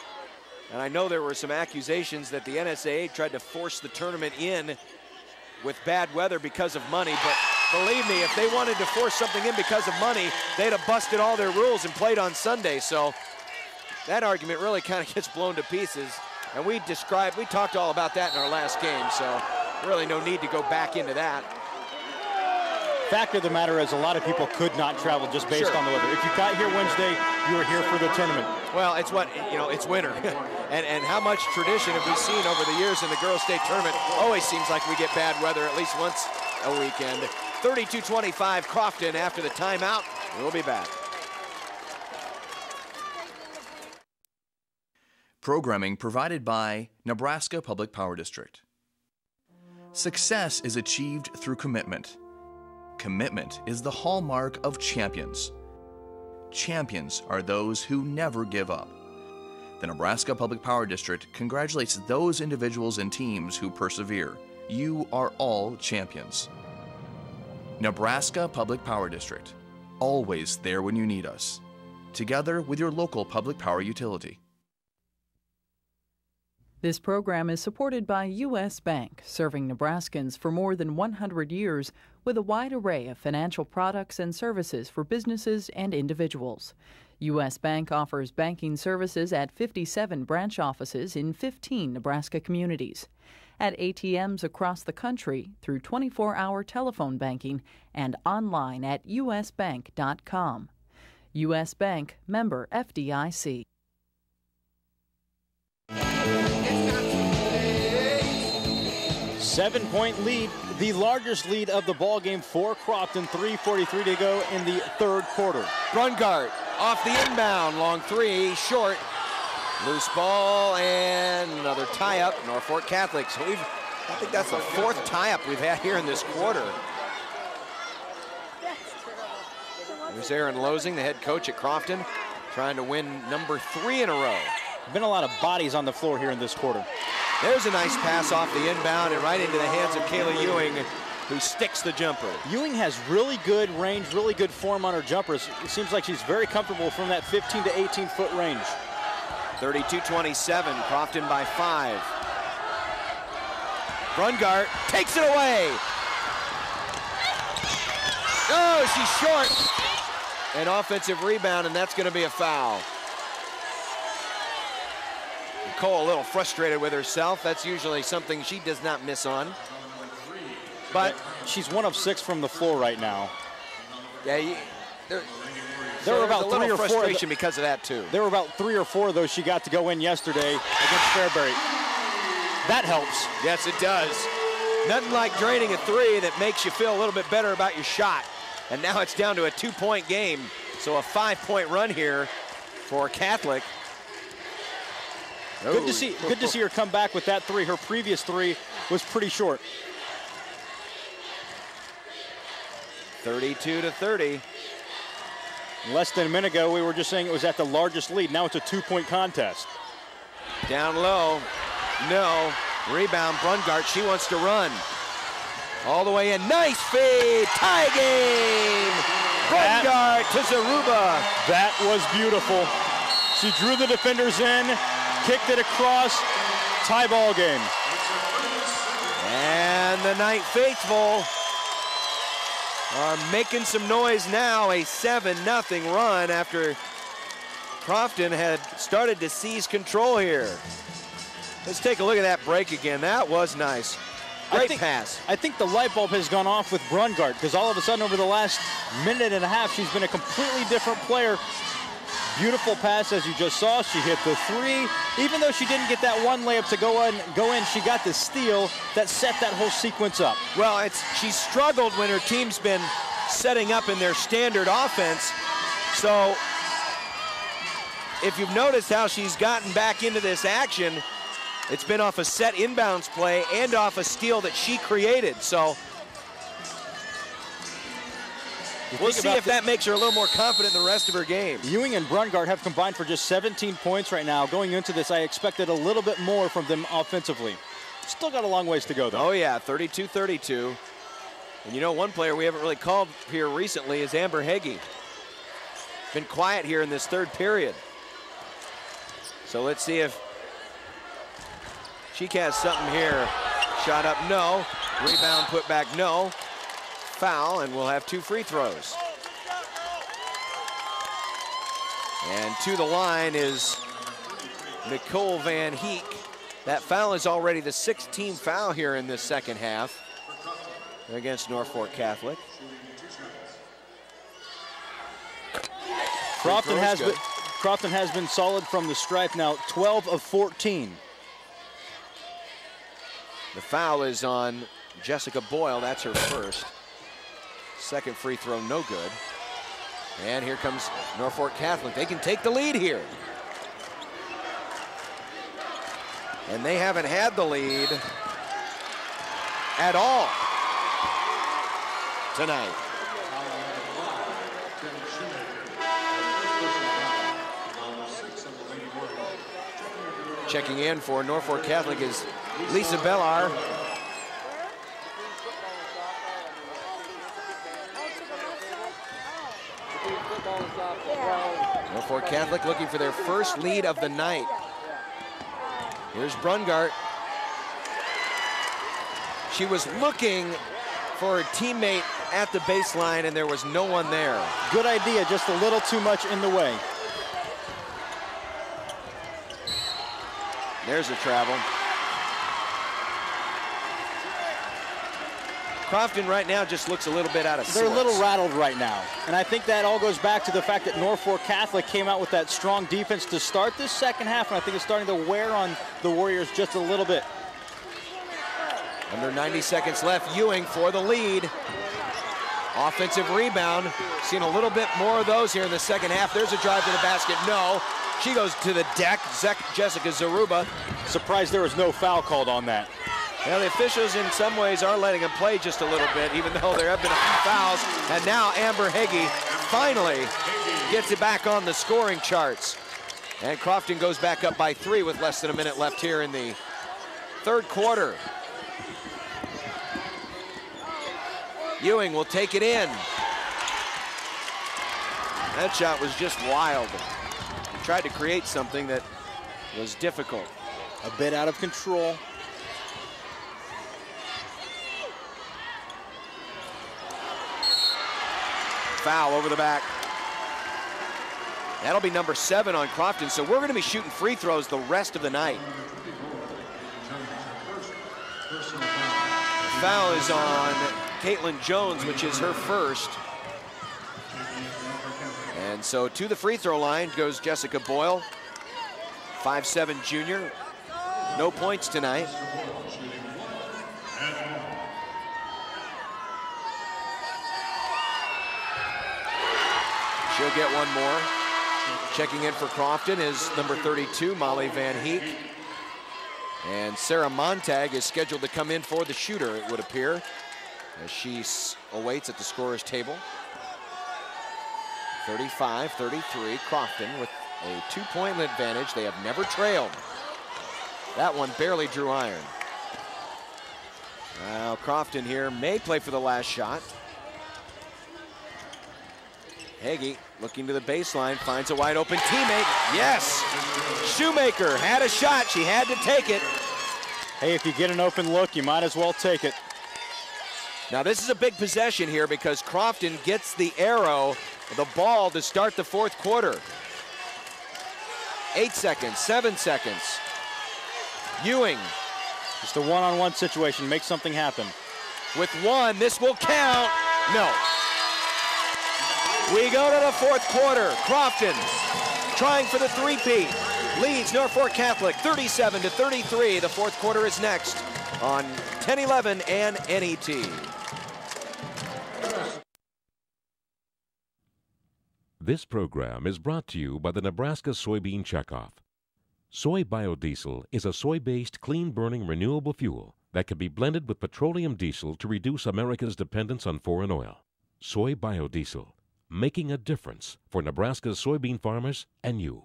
And I know there were some accusations that the NSAA tried to force the tournament in with bad weather because of money, but believe me, if they wanted to force something in because of money, they'd have busted all their rules and played on Sunday. So that argument really kind of <laughs> gets blown to pieces. And we described, we talked all about that in our last game, so really no need to go back into that. Fact of the matter is a lot of people could not travel just based sure. on the weather. If you got here Wednesday, you were here for the tournament. Well, it's what, you know, it's winter. <laughs> and, and how much tradition have we seen over the years in the girls' state tournament? Always seems like we get bad weather at least once a weekend. 32-25 Crofton after the timeout. We'll be back. Programming provided by Nebraska Public Power District. Success is achieved through commitment. Commitment is the hallmark of champions. Champions are those who never give up. The Nebraska Public Power District congratulates those individuals and teams who persevere. You are all champions. Nebraska Public Power District, always there when you need us. Together with your local public power utility. This program is supported by U.S. Bank, serving Nebraskans for more than 100 years with a wide array of financial products and services for businesses and individuals. U.S. Bank offers banking services at 57 branch offices in 15 Nebraska communities. at ATMs across the country through 24 hour telephone banking and online at usbank.com. U.S. Bank, member FDIC. Seven point lead, the largest lead of the ball game for Crofton. 3.43 to go in the third quarter. Brungart off the inbound, long three, short. Loose ball and another tie up. Norfolk Catholic. So we've, I think that's the fourth tie up we've had here in this quarter. There's Aaron Losing, the head coach at Crofton, trying to win number three in a row. Been a lot of bodies on the floor here in this quarter. There's a nice pass off the inbound and right into the hands of Kayla Ewing, who sticks the jumper. Ewing has really good range, really good form on her jumpers. It seems like she's very comfortable from that 15 to 18 foot range. 32-27, Crofton by five. Brungart takes it away. Oh, she's short. An offensive rebound, and that's going to be a foul. Nicole a little frustrated with herself. That's usually something she does not miss on. But she's one of six from the floor right now. Yeah, you, there, there were about three or four frustration because of that too. There were about three or four those she got to go in yesterday against Fairbury. That helps. Yes, it does. Nothing like draining a three that makes you feel a little bit better about your shot. And now it's down to a two-point game. So a five-point run here for Catholic. Good to oh. see. Good to see her come back with that three. Her previous three was pretty short. 32 to 30. Less than a minute ago, we were just saying it was at the largest lead. Now it's a two-point contest. Down low. No. Rebound, Brungart. She wants to run. All the way in. Nice feed. Tie game. Brungart to Zaruba. That was beautiful. She drew the defenders in, kicked it across. Tie ball game. And the Knight Faithful are making some noise now. A 7-0 run after Crofton had started to seize control here. Let's take a look at that break again. That was nice. Great I think, pass. I think the light bulb has gone off with Brungart because all of a sudden over the last minute and a half, she's been a completely different player. Beautiful pass as you just saw. She hit the three. Even though she didn't get that one layup to go in, go in, she got the steal that set that whole sequence up. Well, it's she's struggled when her team's been setting up in their standard offense. So if you've noticed how she's gotten back into this action, it's been off a set inbounds play and off a steal that she created. So we'll see if that makes her a little more confident in the rest of her game. Ewing and Brungart have combined for just 17 points right now. Going into this, I expected a little bit more from them offensively. Still got a long ways to go, though. Oh, yeah, 32-32. And you know, one player we haven't really called here recently is Amber Heggie. Been quiet here in this third period. So let's see if she has something here. Shot up, no. Rebound put back, no. Foul, and we'll have two free throws. And to the line is Nicole Van Heek. That foul is already the 16th foul here in this second half against Norfolk Catholic. Crofton has, been, Crofton has been solid from the stripe now, 12 of 14. The foul is on Jessica Boyle. That's her first. Second free throw, no good. And here comes Norfolk Catholic. They can take the lead here. And they haven't had the lead at all tonight. Checking in for Norfolk Catholic is Lisa Bellar. Norfolk Catholic looking for their first lead of the night. Here's Brungart. She was looking for a teammate at the baseline and there was no one there. Good idea, just a little too much in the way. There's a travel. Crofton right now just looks a little bit out of They're sorts. a little rattled right now. And I think that all goes back to the fact that Norfolk Catholic came out with that strong defense to start this second half, and I think it's starting to wear on the Warriors just a little bit. Under 90 seconds left, Ewing for the lead. Offensive rebound. Seen a little bit more of those here in the second half. There's a drive to the basket. No. She goes to the deck. Zek, Jessica Zaruba. Surprised there was no foul called on that. Now the officials in some ways are letting him play just a little bit, even though there have been a few fouls. And now Amber Heggie finally gets it back on the scoring charts. And Crofton goes back up by three with less than a minute left here in the third quarter. Ewing will take it in. That shot was just wild. He tried to create something that was difficult. A bit out of control. Foul over the back. That'll be number seven on Crofton, so we're going to be shooting free throws the rest of the night. Foul is on Caitlin Jones, which is her first. And so to the free throw line goes Jessica Boyle, 5'7 junior. No points tonight. Get one more. Checking in for Crofton is number 32, Molly Van Heek. And Sarah Montag is scheduled to come in for the shooter, it would appear, as she awaits at the scorer's table. 35-33, Crofton with a two-point advantage. They have never trailed. That one barely drew iron. Now Crofton here may play for the last shot. Heggie looking to the baseline, finds a wide open teammate. Yes! Shoemaker had a shot. She had to take it. Hey, if you get an open look, you might as well take it. Now this is a big possession here because Crofton gets the arrow, the ball to start the fourth quarter. Eight seconds, seven seconds. Ewing. Just a one-on-one -on -one situation, make something happen. With one, this will count. No. We go to the fourth quarter. Crofton trying for the three-peat. Leads Norfolk Catholic 37 to 33. The fourth quarter is next on 10-11 and NET. This program is brought to you by the Nebraska Soybean Checkoff. Soy biodiesel is a soy-based, clean-burning renewable fuel that can be blended with petroleum diesel to reduce America's dependence on foreign oil. Soy biodiesel, making a difference for Nebraska's soybean farmers and you.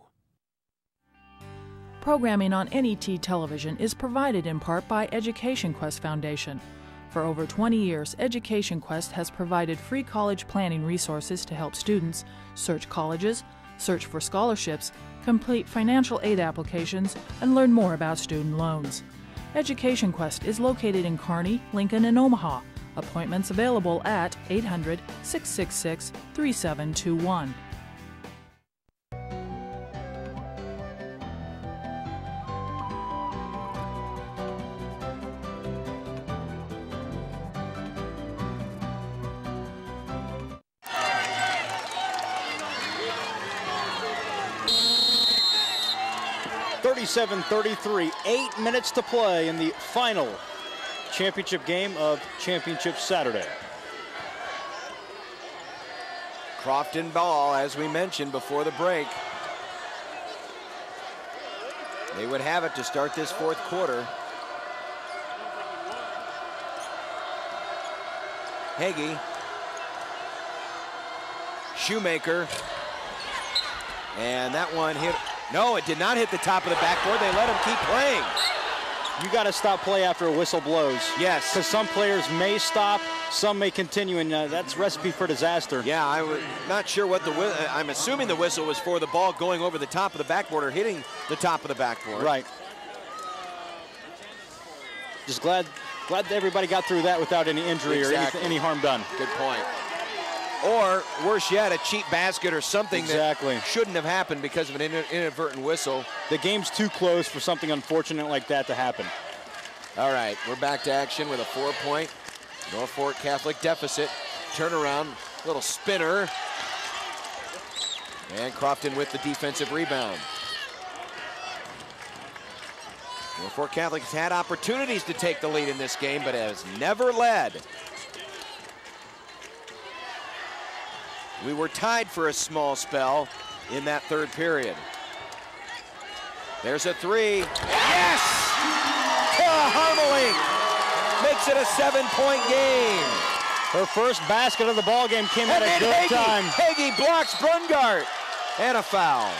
Programming on NET television is provided in part by Education Quest Foundation. For over 20 years, Education Quest has provided free college planning resources to help students search colleges, search for scholarships, complete financial aid applications, and learn more about student loans. Education Quest is located in Kearney, Lincoln, and Omaha. Appointments available at 800 666 3721. Thirty-seven, thirty-three, eight minutes to play in the final championship game of Championship Saturday. Crofton ball, as we mentioned before the break. They would have it to start this fourth quarter. Heggie. Shoemaker. And that one hit. No, it did not hit the top of the backboard. They let him keep playing. You got to stop play after a whistle blows. Yes. Because some players may stop, some may continue, and uh, that's recipe for disaster. Yeah, I'm not sure what the I'm assuming the whistle was for the ball going over the top of the backboard or hitting the top of the backboard. Right. Just glad glad that everybody got through that without any injury exactly. or any, any harm done. Good point. Or worse yet, a cheap basket or something exactly. that shouldn't have happened because of an inadvertent whistle. The game's too close for something unfortunate like that to happen. All right, we're back to action with a four-point Norfolk Catholic deficit. Turnaround, little spinner. And Crofton with the defensive rebound. Norfolk Catholic has had opportunities to take the lead in this game, but has never led. We were tied for a small spell in that third period. There's a three. Yes! Kara Harmelink makes it a seven-point game. Her first basket of the ball game came and at a good time. Hagee blocks Brungart. And a foul.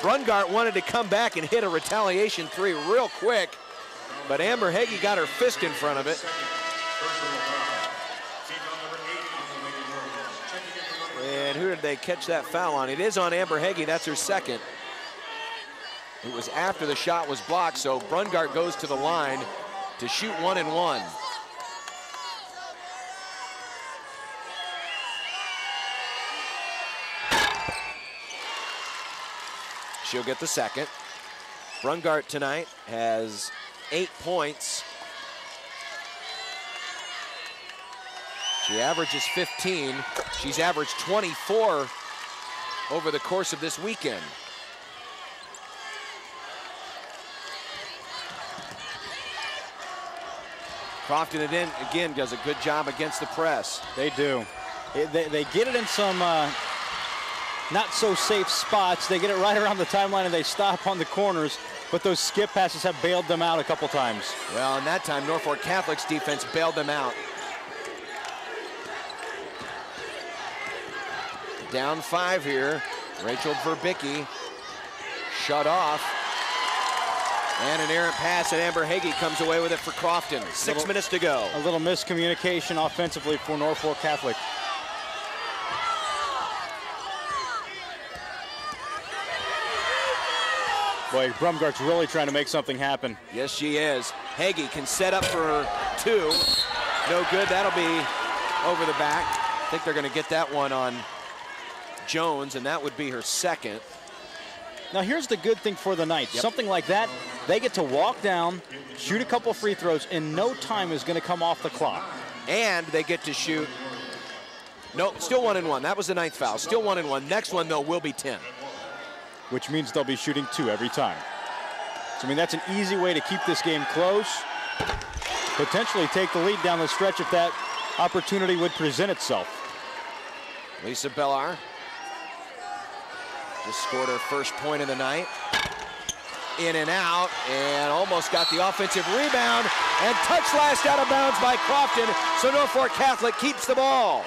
Brungart wanted to come back and hit a retaliation three real quick, but Amber Hagee got her fist in front of it. Who did they catch that foul on? It is on Amber Hagee, that's her second. It was after the shot was blocked, so Brungart goes to the line to shoot one and one. She'll get the second. Brungart tonight has eight points. She averages 15. She's averaged 24 over the course of this weekend. Crofton again, again does a good job against the press. They do. It, they, they get it in some uh, not so safe spots. They get it right around the timeline and they stop on the corners, but those skip passes have bailed them out a couple times. Well, in that time, Norfolk Catholic's defense bailed them out. Down five here. Rachel Verbicki shut off. And an errant pass, and Amber Hagee comes away with it for Crofton. Six little, minutes to go. A little miscommunication offensively for Norfolk Catholic. Boy, Brungart's really trying to make something happen. Yes, she is. Hagee can set up for two. No good. That'll be over the back. I think they're going to get that one on Jones, and that would be her second. Now, here's the good thing for the Knights. Yep. Something like that, they get to walk down, shoot a couple free throws, and no time is going to come off the clock. And they get to shoot. No, still one and one. That was the ninth foul. Still one and one. Next one, though, will be 10 which means they'll be shooting two every time. So, I mean, that's an easy way to keep this game close, potentially take the lead down the stretch if that opportunity would present itself. Lisa Bellar just scored her first point of the night. In and out, and almost got the offensive rebound, and touch last out of bounds by Crofton, so Norfolk Catholic keeps the ball.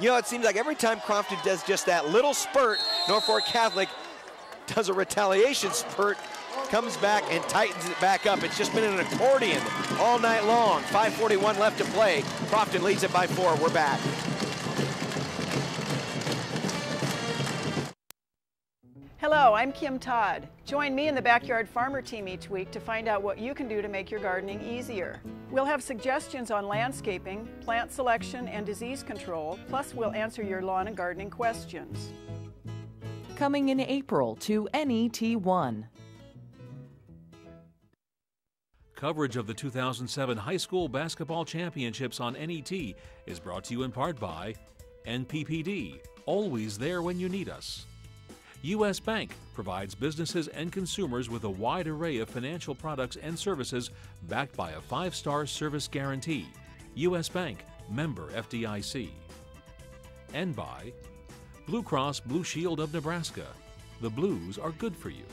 You know, it seems like every time Crofton does just that little spurt, Norfolk Catholic does a retaliation spurt, comes back and tightens it back up. It's just been an accordion all night long. 5.41 left to play. Crofton leads it by four. We're back. Hello, I'm Kim Todd. Join me in the Backyard Farmer team each week to find out what you can do to make your gardening easier. We'll have suggestions on landscaping, plant selection, and disease control, plus we'll answer your lawn and gardening questions. Coming in April to NET1. Coverage of the 2007 High School Basketball Championships on NET is brought to you in part by NPPD, always there when you need us. U.S. Bank provides businesses and consumers with a wide array of financial products and services backed by a five star service guarantee. U.S. Bank, member FDIC. And by Blue Cross Blue Shield of Nebraska. The Blues are good for you.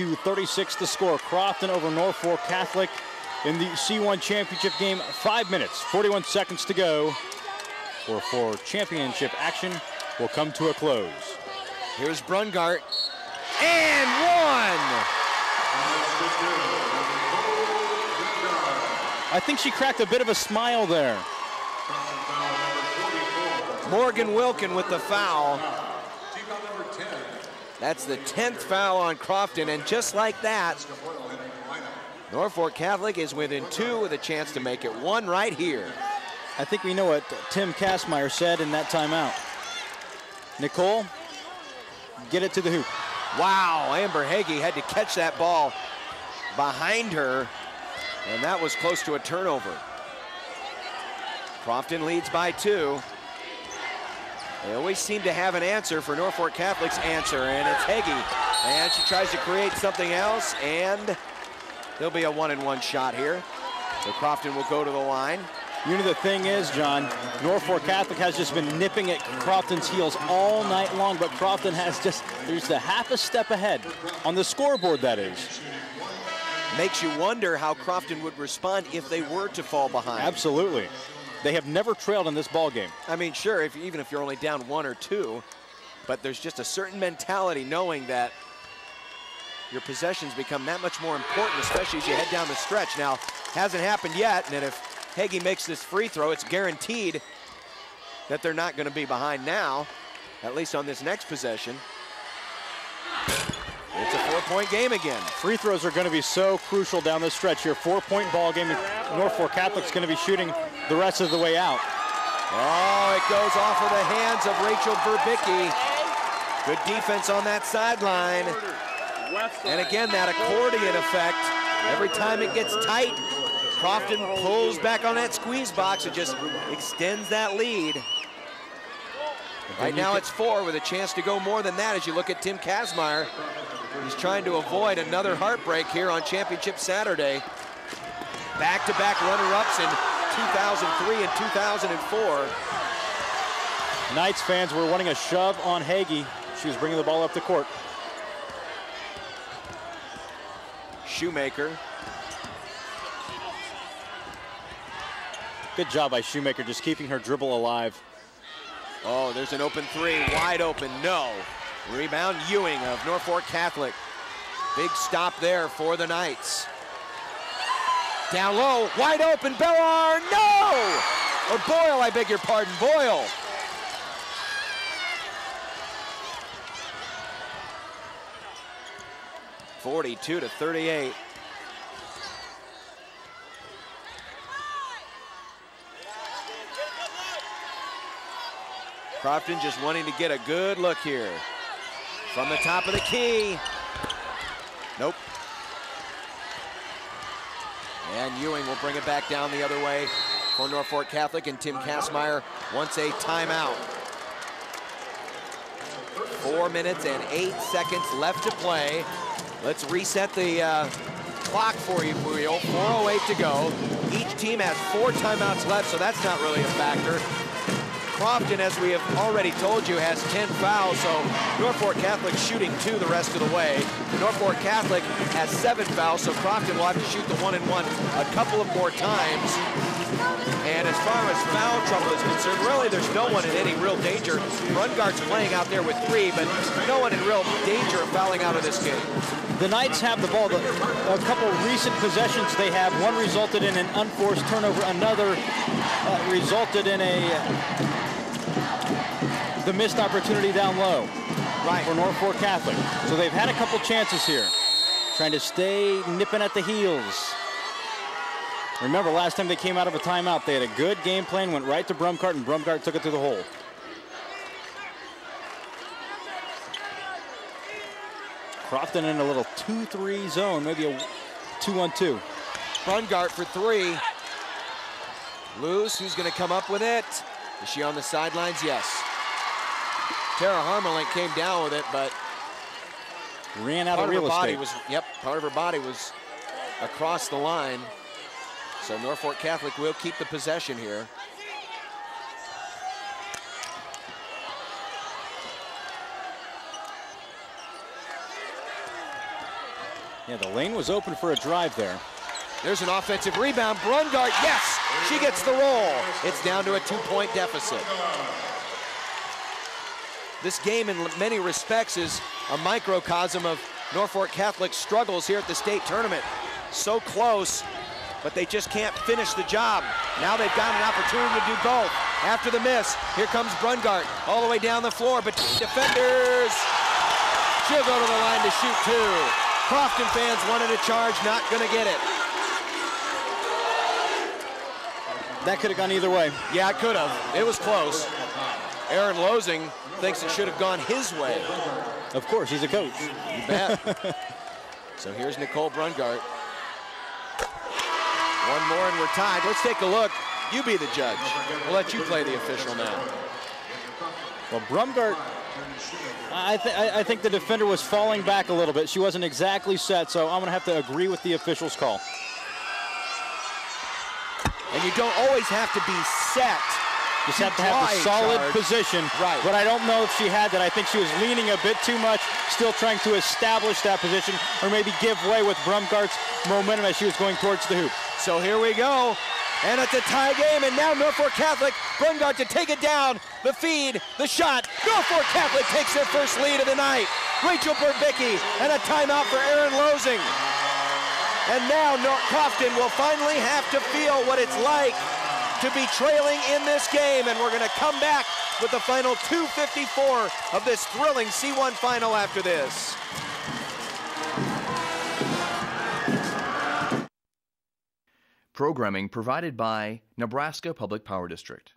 42-36 the score. Crofton over Norfolk Catholic in the C1 championship game. Five minutes, 41 seconds to go. Or for championship action will come to a close. Here's Brungart. And one! I think she cracked a bit of a smile there. Morgan Wilkin with the foul. That's the 10th foul on Crofton, and just like that, Norfolk Catholic is within two with a chance to make it one right here. I think we know what Tim Kazmaier said in that timeout. Nicole, get it to the hoop. Wow, Amber Hagee had to catch that ball behind her, and that was close to a turnover. Crofton leads by two. They always seem to have an answer for Norfolk Catholic's answer, and it's Hagee. And she tries to create something else, and there'll be a one and one shot here. So Crofton will go to the line. You know the thing is, John, Norfolk Catholic has just been nipping at Crofton's heels all night long, but Crofton has just, there's a half a step ahead on the scoreboard, that is. Makes you wonder how Crofton would respond if they were to fall behind. Absolutely. They have never trailed in this ball game. I mean, sure, if, even if you're only down one or two, but there's just a certain mentality knowing that your possessions become that much more important, especially as you head down the stretch. Now, hasn't happened yet, and if Hagee makes this free throw, it's guaranteed that they're not going to be behind now, at least on this next possession. It's a four-point game again. Free throws are going to be so crucial down the stretch here. Four-point ball game. Norfolk Catholic's going to be shooting the rest of the way out. Oh, it goes off of the hands of Rachel Verbicki. Good defense on that sideline. And again, that accordion effect. Every time it gets tight, Crofton pulls back on that squeeze box. It just extends that lead. Right now it's four with a chance to go more than that as you look at Tim Kazmaier. He's trying to avoid another heartbreak here on Championship Saturday. Back-to-back runner-ups in 2003 and 2004. Knights fans were wanting a shove on Hagee. She was bringing the ball up the court. Shoemaker. Good job by Shoemaker just keeping her dribble alive. Oh, there's an open three, wide open, no. Rebound Ewing of Norfolk Catholic. Big stop there for the Knights. Down low, wide open, Bellar, no! Or Boyle, I beg your pardon, Boyle. Forty-two to thirty-eight. Crofton just wanting to get a good look here. From the top of the key. Nope. And Ewing will bring it back down the other way for Norfolk Catholic, and Tim Kazmaier wants a timeout. Four minutes and eight seconds left to play. Let's reset the uh, clock for you, Wheel. 4.08 to go. Each team has four timeouts left, so that's not really a factor. Crofton, as we have already told you, has 10 fouls, so Norfolk Catholic shooting two the rest of the way. Norfolk Catholic has seven fouls, so Crofton will have to shoot the one and one a couple of more times. And as far as foul trouble is concerned, really there's no one in any real danger. Brungart's playing out there with three, but no one in real danger of fouling out of this game. The Knights have the ball. The, a couple recent possessions they have. One resulted in an unforced turnover. Another uh, resulted in a the missed opportunity down low right. for Norfolk Catholic. So they've had a couple chances here, trying to stay nipping at the heels. Remember, last time they came out of a timeout, they had a good game plan, went right to Brungart, and Brungart took it to the hole. Crofton in a little 2-3 zone, maybe a 2-1-2. Brungart for three. Loose, who's going to come up with it? Is she on the sidelines? Yes. Tara Harmelink came down with it, but ran out of real body estate. Was, yep, part of her body was across the line. So Norfolk Catholic will keep the possession here. Yeah, the lane was open for a drive there. There's an offensive rebound. Brungart, yes, she gets the roll. It's down to a two-point deficit. This game, in many respects, is a microcosm of Norfolk Catholic's struggles here at the state tournament. So close, but they just can't finish the job. Now they've got an opportunity to do both. After the miss, here comes Brungart all the way down the floor, but defenders. She'll go to the line to shoot two. Crofton fans wanted a charge, not going to get it. That could have gone either way. Yeah, it could have. It was close. Aaron Losing thinks it should have gone his way. Of course, he's a coach. You bet. <laughs> so here's Nicole Brungart. One more and we're tied. Let's take a look. You be the judge. We'll let you play the official now. Well, Brungart, I, th I think the defender was falling back a little bit. She wasn't exactly set, so I'm going to have to agree with the official's call. And you don't always have to be set. Just have to have a solid charge. position. Right. But I don't know if she had that. I think she was leaning a bit too much, still trying to establish that position, or maybe give way with Brungart's momentum as she was going towards the hoop. So here we go. And it's a tie game, and now Norfolk Catholic, Brungart to take it down. The feed, the shot. Norfolk Catholic takes their first lead of the night. Rachel Verbicki, and a timeout for Aaron Losing. And now North Crofton will finally have to feel what it's like to be trailing in this game, and we're going to come back with the final 254 of this thrilling C1 final after this. Programming provided by Nebraska Public Power District.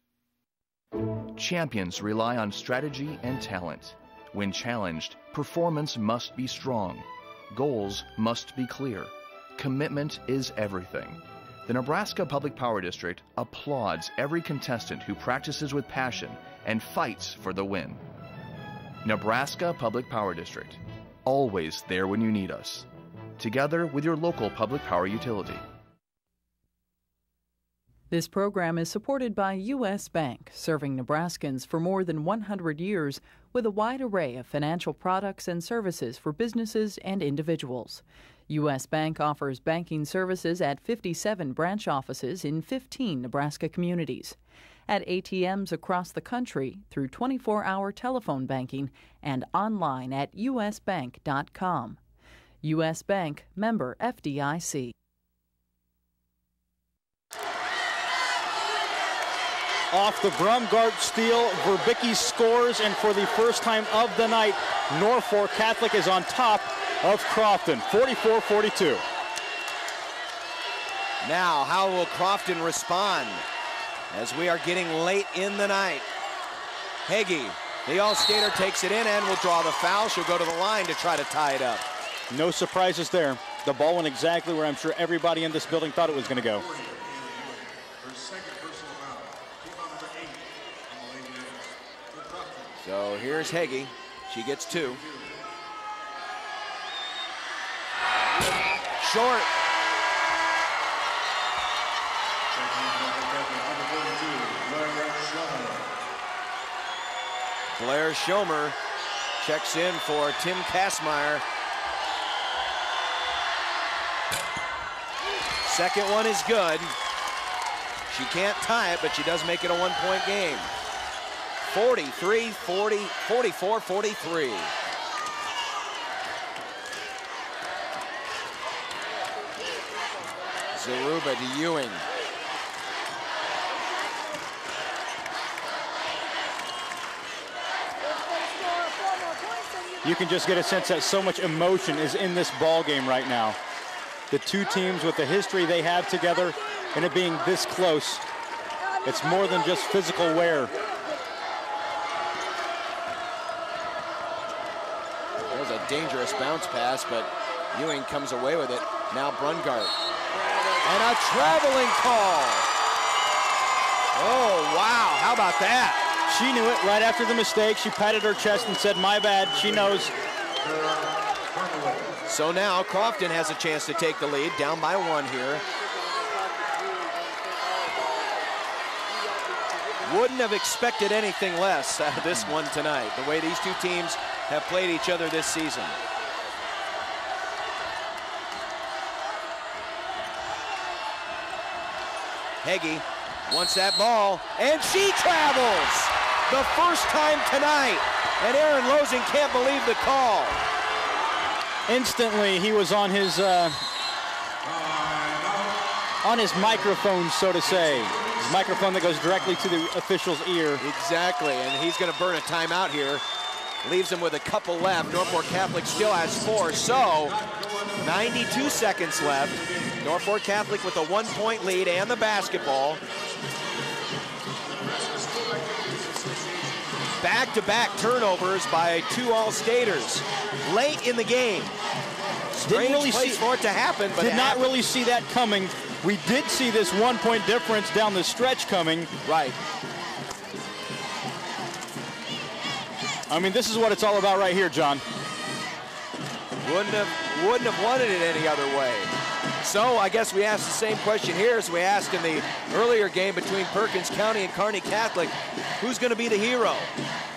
Champions rely on strategy and talent. When challenged, performance must be strong. Goals must be clear. Commitment is everything. The Nebraska Public Power District applauds every contestant who practices with passion and fights for the win. Nebraska Public Power District, always there when you need us. Together with your local public power utility. This program is supported by U.S. Bank, serving Nebraskans for more than 100 years with a wide array of financial products and services for businesses and individuals. U.S. Bank offers banking services at 57 branch offices in 15 Nebraska communities, at ATMs across the country through 24 hour telephone banking and online at usbank.com. U.S. Bank, member FDIC. Off the Brungart steal, Verbicki scores, and for the first time of the night, Norfolk Catholic is on top of Crofton, 44-42. Now, how will Crofton respond as we are getting late in the night? Heggie, the All-Stater takes it in and will draw the foul. She'll go to the line to try to tie it up. No surprises there. The ball went exactly where I'm sure everybody in this building thought it was going to go. So here's Heggie. She gets two. Short. Blair Schomer checks in for Tim Kazmaier. Second one is good. She can't tie it, but she does make it a one-point game. 43, 40, 44, 43. Zaruba to Ewing. You can just get a sense that so much emotion is in this ball game right now. The two teams with the history they have together and it being this close, it's more than just physical wear. That was a dangerous bounce pass, but Ewing comes away with it. Now Brungart. And a traveling call. Oh, wow. How about that? She knew it right after the mistake. She patted her chest and said, my bad. She knows. So now Crofton has a chance to take the lead, down by one here. Wouldn't have expected anything less out of this one tonight, the way these two teams have played each other this season. Heggie wants that ball, and she travels! The first time tonight, and Aaron Losing can't believe the call. Instantly, he was on his uh, on his microphone, so to say. His microphone that goes directly to the official's ear. Exactly, and he's going to burn a timeout here. Leaves them with a couple left. Norfolk Catholic still has four, so 92 seconds left. Norfolk Catholic with a one-point lead and the basketball. Back-to-back -back turnovers by two All-Staters late in the game. Strange Didn't really place see, for it to happen, but did not happened. really see that coming. We did see this one-point difference down the stretch coming. Right. I mean, this is what it's all about right here, John. Wouldn't have, wouldn't have wanted it any other way. So I guess we asked the same question here as we asked in the earlier game between Perkins County and Kearney Catholic. Who's going to be the hero?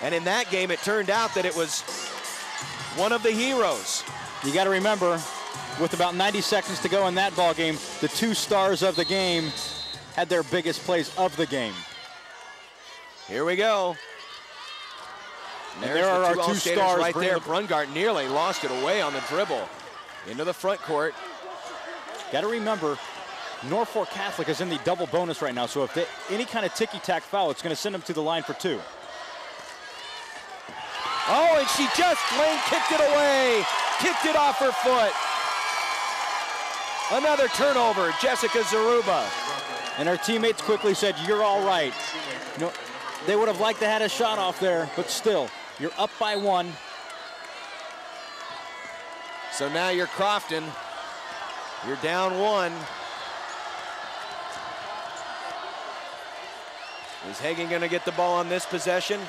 And in that game, it turned out that it was one of the heroes. You got to remember, with about 90 seconds to go in that ball game, the two stars of the game had their biggest plays of the game. Here we go. And there are the our two stars right there. the- Brungart nearly lost it away on the dribble into the front court. Got to remember, Norfolk Catholic is in the double bonus right now, so if they, any kind of ticky-tack foul, it's going to send them to the line for two. Oh, and she just lane kicked it away. Kicked it off her foot. Another turnover, Jessica Zaruba. And her teammates quickly said, you're all right. You know, they would have liked to had a shot off there, but still, you're up by one. So now you're Crofton. You're down one. Is Hagen going to get the ball on this possession?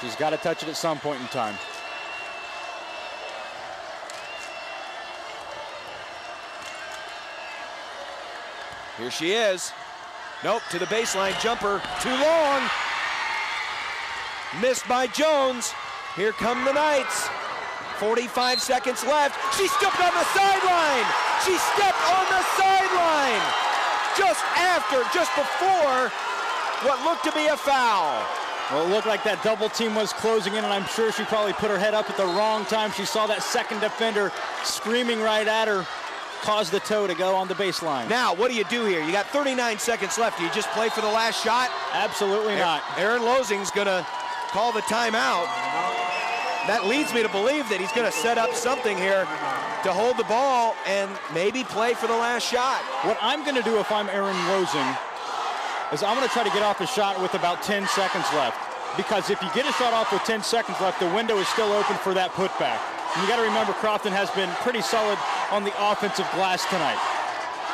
She's got to touch it at some point in time. Here she is. Nope, to the baseline jumper. Too long. Missed by Jones. Here come the Knights. 45 seconds left. She stepped on the sideline. She stepped on the sideline. Just after, just before what looked to be a foul. Well, it looked like that double team was closing in, and I'm sure she probably put her head up at the wrong time. She saw that second defender screaming right at her, caused the toe to go on the baseline. Now, what do you do here? You got 39 seconds left. Do you just play for the last shot? Absolutely not. Aaron Losing's going to call the timeout. That leads me to believe that he's going to set up something here to hold the ball and maybe play for the last shot. What I'm going to do if I'm Aaron Losing is I'm going to try to get off a shot with about 10 seconds left. Because if you get a shot off with 10 seconds left, the window is still open for that putback. And you got to remember Crofton has been pretty solid on the offensive glass tonight.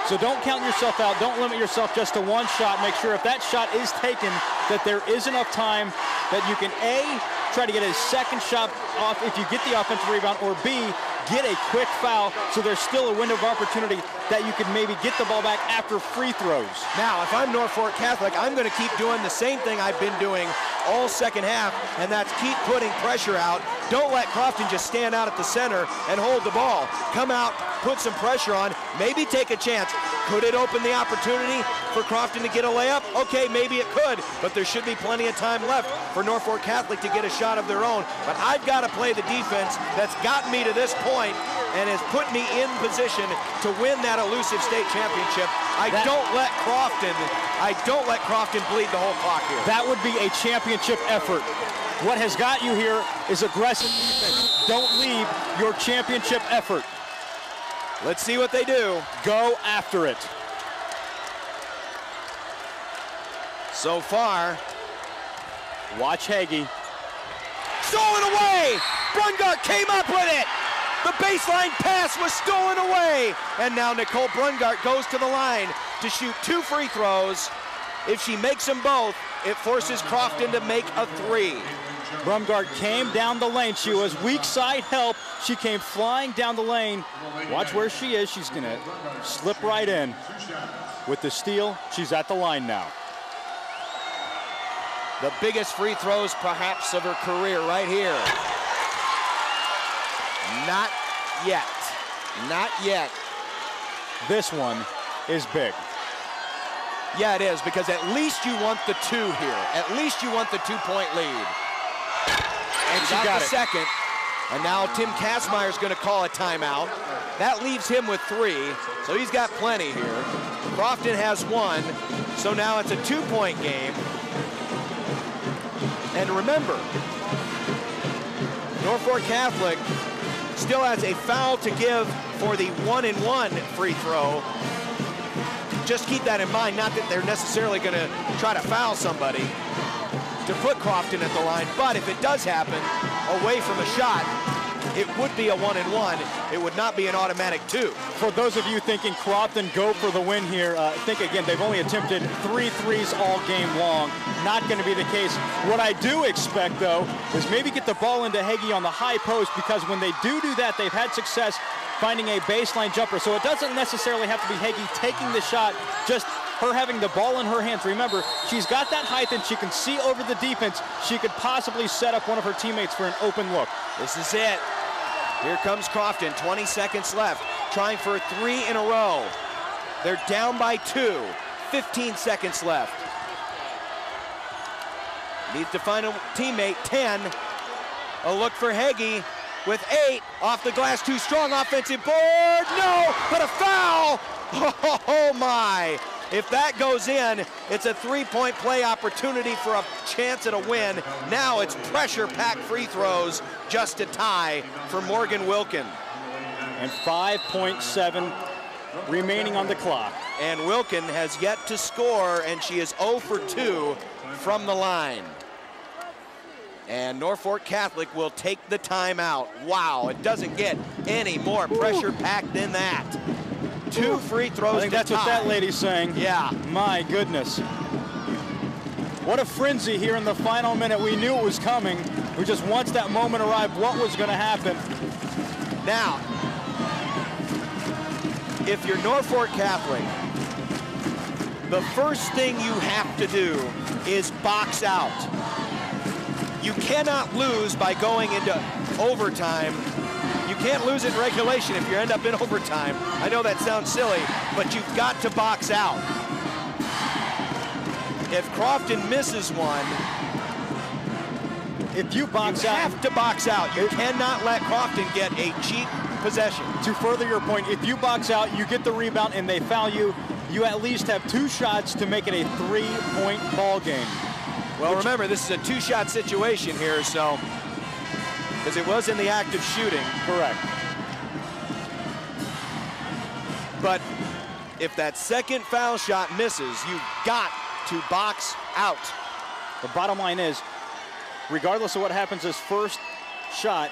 So don't count yourself out. Don't limit yourself just to one shot. Make sure if that shot is taken that there is enough time that you can A, try to get a second shot off if you get the offensive rebound, or B, get a quick foul so there's still a window of opportunity that you can maybe get the ball back after free throws. Now, if I'm Norfolk Catholic, I'm going to keep doing the same thing I've been doing all second half, and that's keep putting pressure out. Don't let Crofton just stand out at the center and hold the ball. Come out, put some pressure on, maybe take a chance. Could it open the opportunity for Crofton to get a layup? Okay, maybe it could, but there should be plenty of time left for Norfolk Catholic to get a shot of their own. But I've got to play the defense that's gotten me to this point and has put me in position to win that elusive state championship. I That- don't let Crofton, I don't let Crofton bleed the whole clock here. That would be a championship effort. What has got you here is aggressive defense. Don't leave your championship effort. Let's see what they do. Go after it. So far, watch Hagee. Stolen away! Brungart came up with it! The baseline pass was stolen away! And now Nicole Brungart goes to the line to shoot two free throws. If she makes them both, it forces Crofton to make a three. Brungart came down the lane. She was weak side help. She came flying down the lane. Watch where she is. She's going to slip right in. With the steal, she's at the line now. The biggest free throws perhaps of her career right here. Not yet. Not yet. This one is big. Yeah, it is, because at least you want the two here. At least you want the two-point lead. And she, got, got the it. second. And now Tim Kazmaier's going to call a timeout. That leaves him with three, so he's got plenty here. Crofton has one, so now it's a two-point game. And remember, Norfolk Catholic still has a foul to give for the one and one free throw. Just keep that in mind, not that they're necessarily going to try to foul somebody to put Crofton at the line, but if it does happen away from a shot, it would be a one and one. It would not be an automatic two. For those of you thinking Crofton go for the win here, uh, think again, they've only attempted three threes all game long. Not going to be the case. What I do expect, though, is maybe get the ball into Heggie on the high post because when they do do that, they've had success finding a baseline jumper. So it doesn't necessarily have to be Heggie taking the shot, just her having the ball in her hands. Remember, she's got that height and she can see over the defense. She could possibly set up one of her teammates for an open look. This is it. Here comes Crofton, 20 seconds left, trying for three in a row. They're down by two, 15 seconds left. Needs to find a teammate, 10. A look for Heggie with eight, off the glass, too strong, offensive board, no, but a foul! <laughs> Oh my! If that goes in, it's a three-point play opportunity for a chance at a win. Now it's pressure-packed free throws just to tie for Morgan Wilkin. And 5.7 remaining on the clock. And Wilkin has yet to score, and she is 0 for 2 from the line. And Norfolk Catholic will take the timeout. Wow, it doesn't get any more pressure-packed than that two free throws. I think that's tie. what that lady's saying. Yeah. My goodness. What a frenzy here in the final minute. We knew it was coming. We just once that moment arrived, what was going to happen? Now, if you're Norfolk Catholic, the first thing you have to do is box out. You cannot lose by going into overtime you can't lose in regulation if you end up in <laughs> overtime. I know that sounds silly, but you've got to box out. If Crofton misses one, if you box out. you out, have to box out. You cannot let Crofton get a cheap possession. To further your point, if you box out, you get the rebound and they foul you, you at least have two shots to make it a three-point ball game. Well, remember, this is a two-shot situation here, so because it was in the act of shooting. Correct. But if that second foul shot misses, you've got to box out. The bottom line is, regardless of what happens this first shot,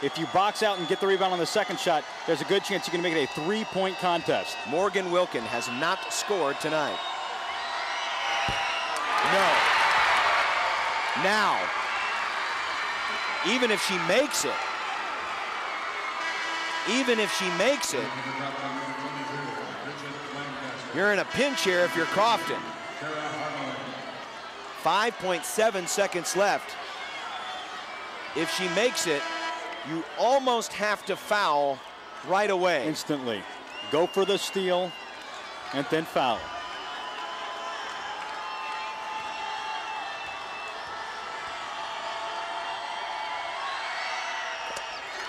if you box out and get the rebound on the second shot, there's a good chance you can make it a three-point contest. Morgan Wilkin has not scored tonight. No. Now, even if she makes it, even if she makes it, you're in a pinch here if you're Crofton. 5.7 seconds left. If she makes it, you almost have to foul right away. Instantly. Go for the steal and then foul.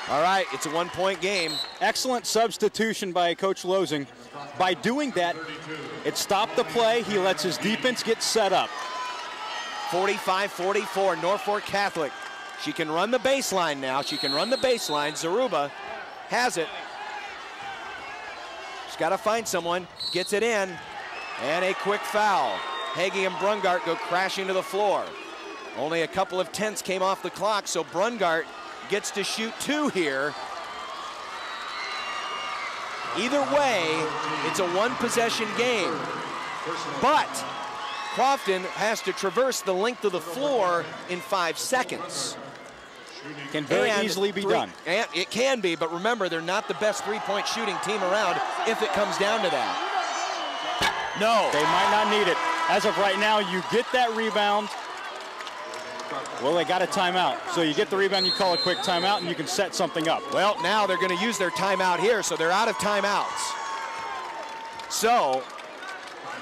All right, it's a one-point game. Excellent substitution by Coach Losing. By doing that, it stopped the play. He lets his defense get set up. 45-44, Norfolk Catholic. She can run the baseline now. She can run the baseline. Zaruba has it. She's got to find someone. Gets it in. And a quick foul. Heggie and Brungart go crashing to the floor. Only a couple of tenths came off the clock, so Brungart gets to shoot two here. Either way, it's a one possession game. But Crofton has to traverse the length of the floor in five seconds. Can very and easily be three, done. And it can be, but remember, they're not the best three-point shooting team around if it comes down to that. No. They might not need it. As of right now, you get that rebound, well, they got a timeout. So you get the rebound, you call a quick timeout, and you can set something up. Well, now they're going to use their timeout here, so they're out of timeouts. So,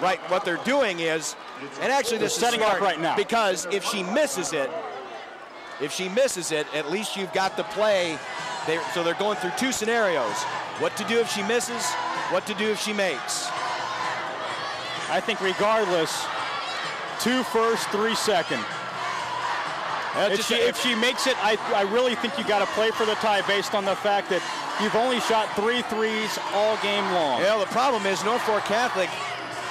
right, what they're doing is, and actually this they're setting is smart up right now because if she misses it, if she misses it, at least you've got the play. They, so they're going through two scenarios: what to do if she misses, what to do if she makes. I think regardless, two first, three second. If she, if she makes it, I, I really think you got to play for the tie based on the fact that you've only shot three threes all game long. Yeah, the problem is Norfolk Catholic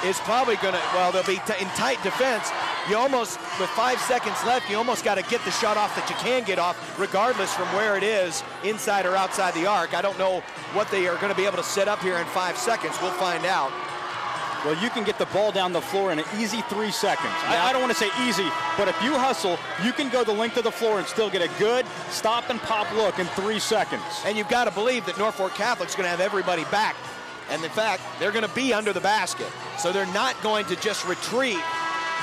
is probably going to, well, they'll be in tight defense. You almost, with five seconds left, you almost got to get the shot off that you can get off, regardless from where it is, inside or outside the arc. I don't know what they are going to be able to set up here in five seconds. We'll find out. Well, you can get the ball down the floor in an easy three seconds. I, I, don't want to say easy, but if you hustle, you can go the length of the floor and still get a good stop and pop look in three seconds. And you've got to believe that Norfolk Catholic's going to have everybody back. And in fact, they're going to be under the basket. So they're not going to just retreat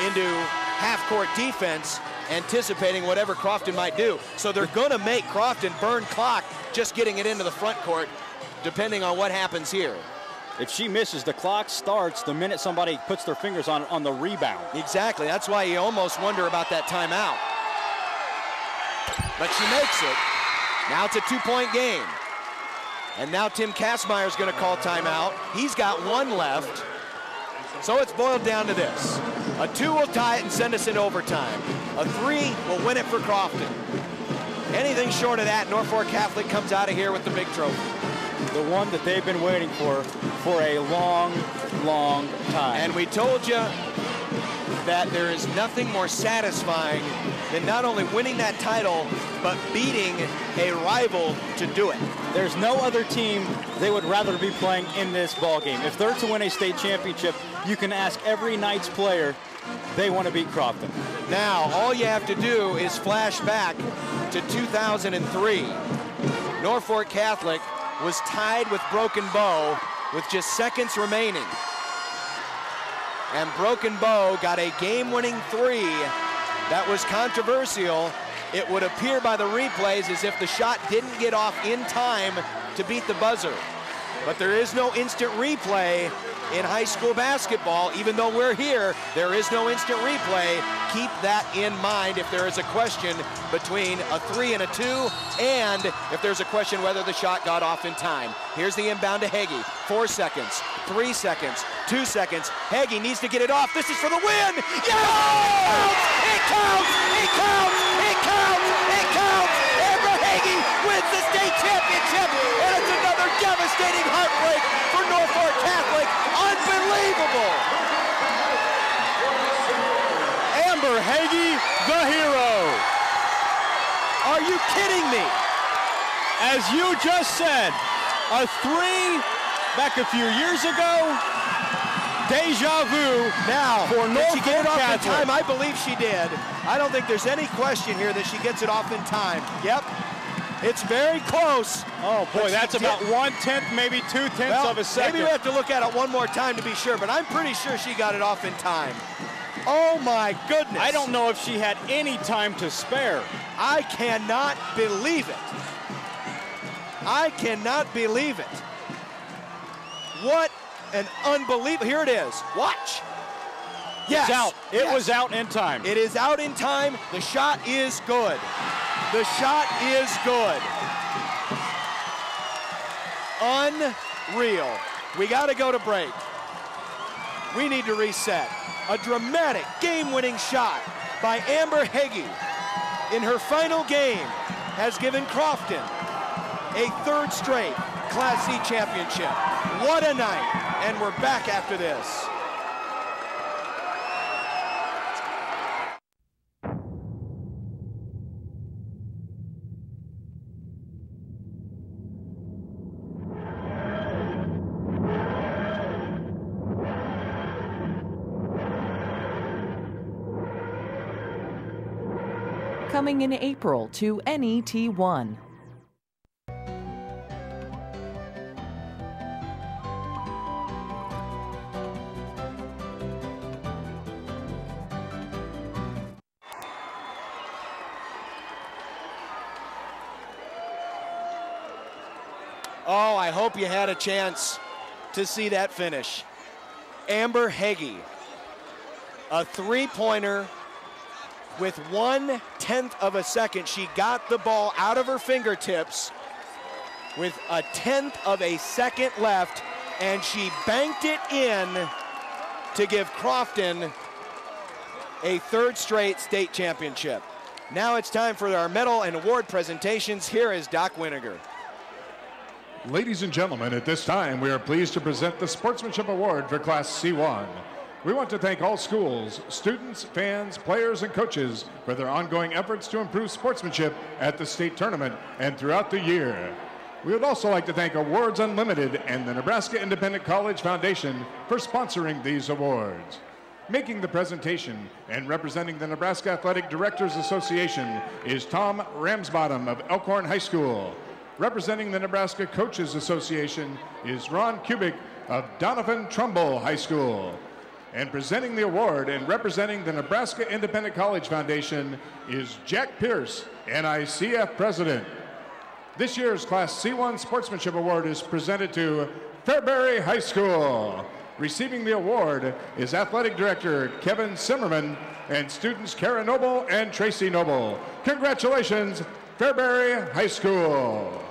into half-court defense anticipating whatever Crofton might do. So they're going to make Crofton burn clock just getting it into the front court, depending on what happens here. If she misses, the clock starts the minute somebody puts their fingers on on the rebound. Exactly. That's why you almost wonder about that timeout. But she makes it. Now it's a two-point game. And now Tim Kazmaier is going to call timeout. He's got one left. So it's boiled down to this. A two will tie it and send us in overtime. A three will win it for Crofton. Anything short of that, Norfolk Catholic comes out of here with the big trophy the one that they've been waiting for for a long, long time. And we told you that there is nothing more satisfying than not only winning that title, but beating a rival to do it. There's no other team they would rather be playing in this ball game. If they're to win a state championship, you can ask every Knights player, they want to beat Crofton. Now, all you have to do is flash back to 2003. Norfolk Catholic was tied with Broken Bow with just seconds remaining. And Broken Bow got a game-winning three that was controversial. It would appear by the replays as if the shot didn't get off in time to beat the buzzer. But there is no instant replay in high school basketball. Even though we're here, there is no instant replay. Keep that in mind if there is a question between a three and a two, and if there's a question whether the shot got off in time. Here's the inbound to Heggie. Four seconds, three seconds, two seconds. Heggie needs to get it off. This is for the win. Yes! It counts! It counts! It counts! It counts! Amber Heggie wins the state championship, and it's another devastating heartbreak for Norfolk Catholic. Unbelievable! Amber Heggie, the hero. Are you kidding me? As you just said, a three back a few years ago. Deja vu now for Norfolk she get it off Catholic. in time? I believe she did. I don't think there's any question here that she gets it off in time. Yep, it's very close. Oh boy, that's about one tenth, maybe two tenths well, of a second. Maybe we have to look at it one more time to be sure, but I'm pretty sure she got it off in time. Oh my goodness. I don't know if she had any time to spare. I cannot believe it. I cannot believe it. What an unbelievable, here it is. Watch. Yes. It's out. It yes. was out in time. It is out in time. The shot is good. The shot is good. Unreal. We got to go to break. We need to reset. A dramatic game-winning shot by Amber Heggie in her final game has given Crofton a third straight Class C championship. What a night. And we're back after this. Coming in April to NET1. Oh, I hope you had a chance to see that finish. Amber Heggie, a three-pointer with one tenth of a second. She got the ball out of her fingertips with a tenth of a second left, and she banked it in to give Crofton a third straight state championship. Now it's time for our medal and award presentations. Here is Doc Winiger. Ladies and gentlemen, at this time, we are pleased to present the Sportsmanship Award for Class C1. We want to thank all schools, students, fans, players, and coaches for their ongoing efforts to improve sportsmanship at the state tournament and throughout the year. We would also like to thank Awards Unlimited and the Nebraska Independent College Foundation for sponsoring these awards. Making the presentation and representing the Nebraska Athletic Directors Association is Tom Ramsbottom of Elkhorn High School. Representing the Nebraska Coaches Association is Ron Kubik of Doniphan Trumbull High School. And presenting the award and representing the Nebraska Independent College Foundation is Jack Pierce, NICF President. This year's Class C1 Sportsmanship Award is presented to Fairbury High School. Receiving the award is Athletic Director Kevin Zimmerman and students Kara Noble and Tracy Noble. Congratulations, Fairbury High School.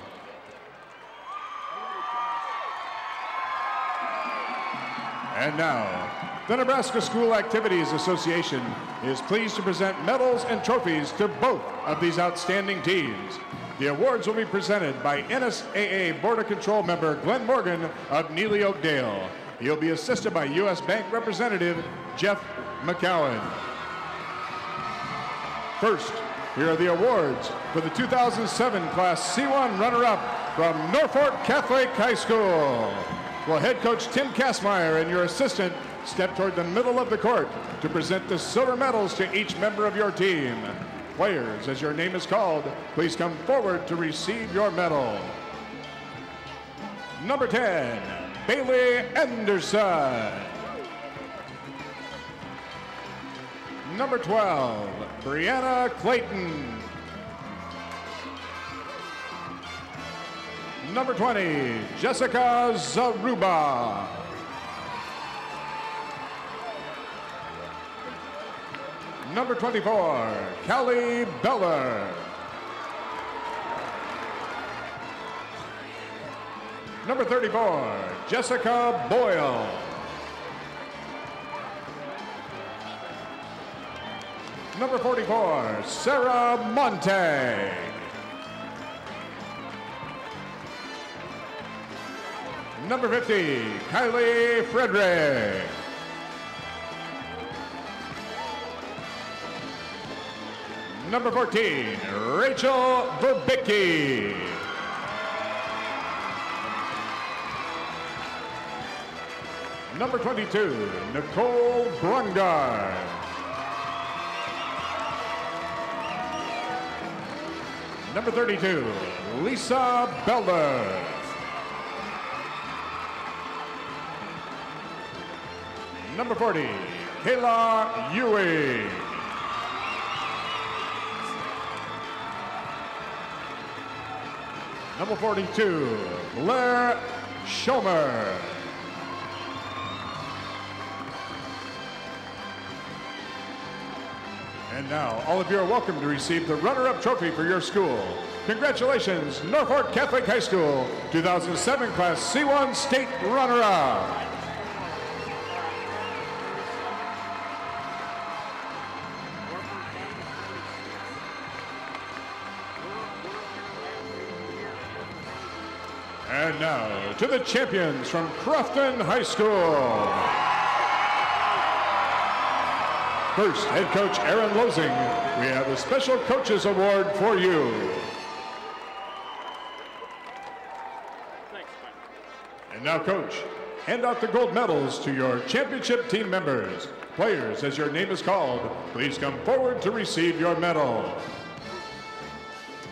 And now, the Nebraska School Activities Association is pleased to present medals and trophies to both of these outstanding teams. The awards will be presented by NSAA Board of Control member Glenn Morgan of Neligh Oakdale. He'll be assisted by U.S. Bank Representative Jeff McCowan. First, here are the awards for the 2007 Class C1 runner-up from Norfolk Catholic High School. Will head coach Tim Kazmaier and your assistant step toward the middle of the court to present the silver medals to each member of your team. Players, as your name is called, please come forward to receive your medal. Number 10, Bailey Anderson. Number 12, Brianna Clayton. Number 20, Jessica Zaruba. Number 24, Kelly Bellar. Number 34, Jessica Boyle. Number 44, Sarah Monte. Number 50, Kylie Frederick. Number 14, Rachel Verbicki. Number 22, Nicole Brungart. Number 32, Lisa Belder. Number 40, Kayla Ewing. Number 42, Blair Schomer. And now, all of you are welcome to receive the runner-up trophy for your school. Congratulations, Norfolk Catholic High School, 2007 Class C1 State Runner-Up. And now to the champions from Crofton High School. First, head coach Aaron Losing, we have a special coaches award for you. And now, coach, hand out the gold medals to your championship team members. Players, as your name is called, please come forward to receive your medal.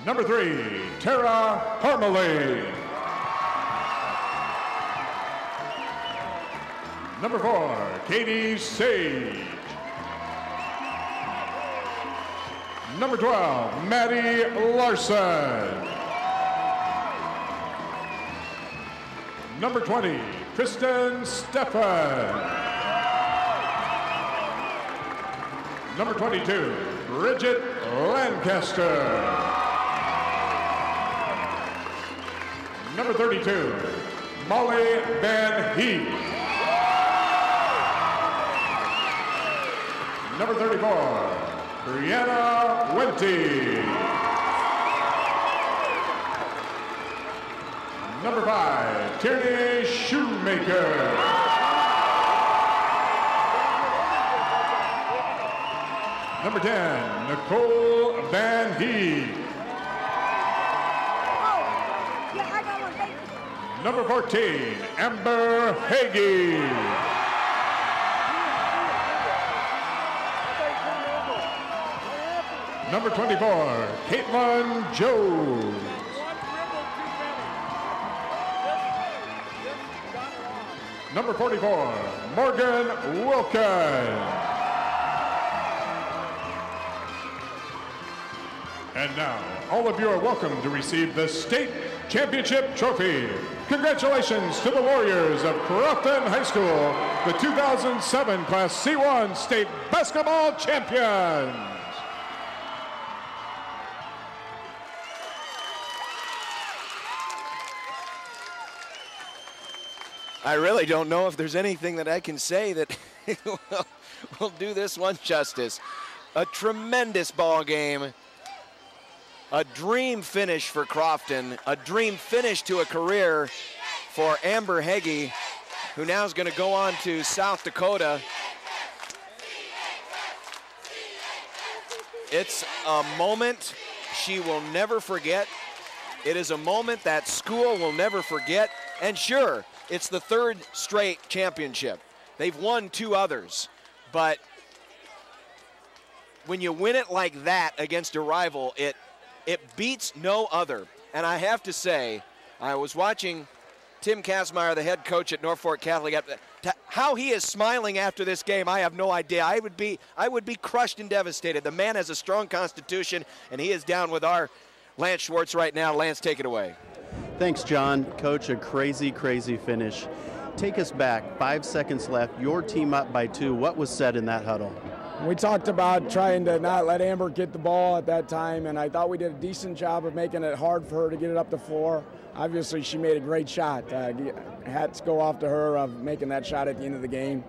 Number three, Tara Harmelink. Number four, Katie Sage. Number 12, Maddie Larson. Number 20, Kristen Stefan. Number 22, Bridget Lancaster. Number 32, Molly Van Heath. Number 34, Brianna Wente. Number five, Tierney Shoemaker. Number 10, Nicole Van Heek. Number 14, Amber Heggie. Number 24, Caitlin Jones. Number 44, Morgan Wilkin. And now, all of you are welcome to receive the state championship trophy. Congratulations to the Warriors of Crofton High School, the 2007 Class C1 state basketball champions. I really don't know if there's anything that I can say that <laughs> will, will do this one justice. A tremendous ball game. A dream finish for Crofton. A dream finish to a career for Amber Heggie, who now is going to go on to South Dakota. It's a moment she will never forget. It is a moment that school will never forget. And sure, it's the third straight championship. They've won two others, but when you win it like that against a rival, it it beats no other. And I have to say, I was watching Tim Kazmaier, the head coach at Norfolk Catholic, how he is smiling after this game, I have no idea. I would be I would be crushed and devastated. The man has a strong constitution, and he is down with our Lance Schwartz right now. Lance, take it away. Thanks, John. Coach, a crazy, crazy finish. Take us back. Five seconds left. Your team up by two. What was said in that huddle? We talked about trying to not let Amber get the ball at that time, and I thought we did a decent job of making it hard for her to get it up the floor. Obviously, she made a great shot. Uh, hats go off to her of making that shot at the end of the game.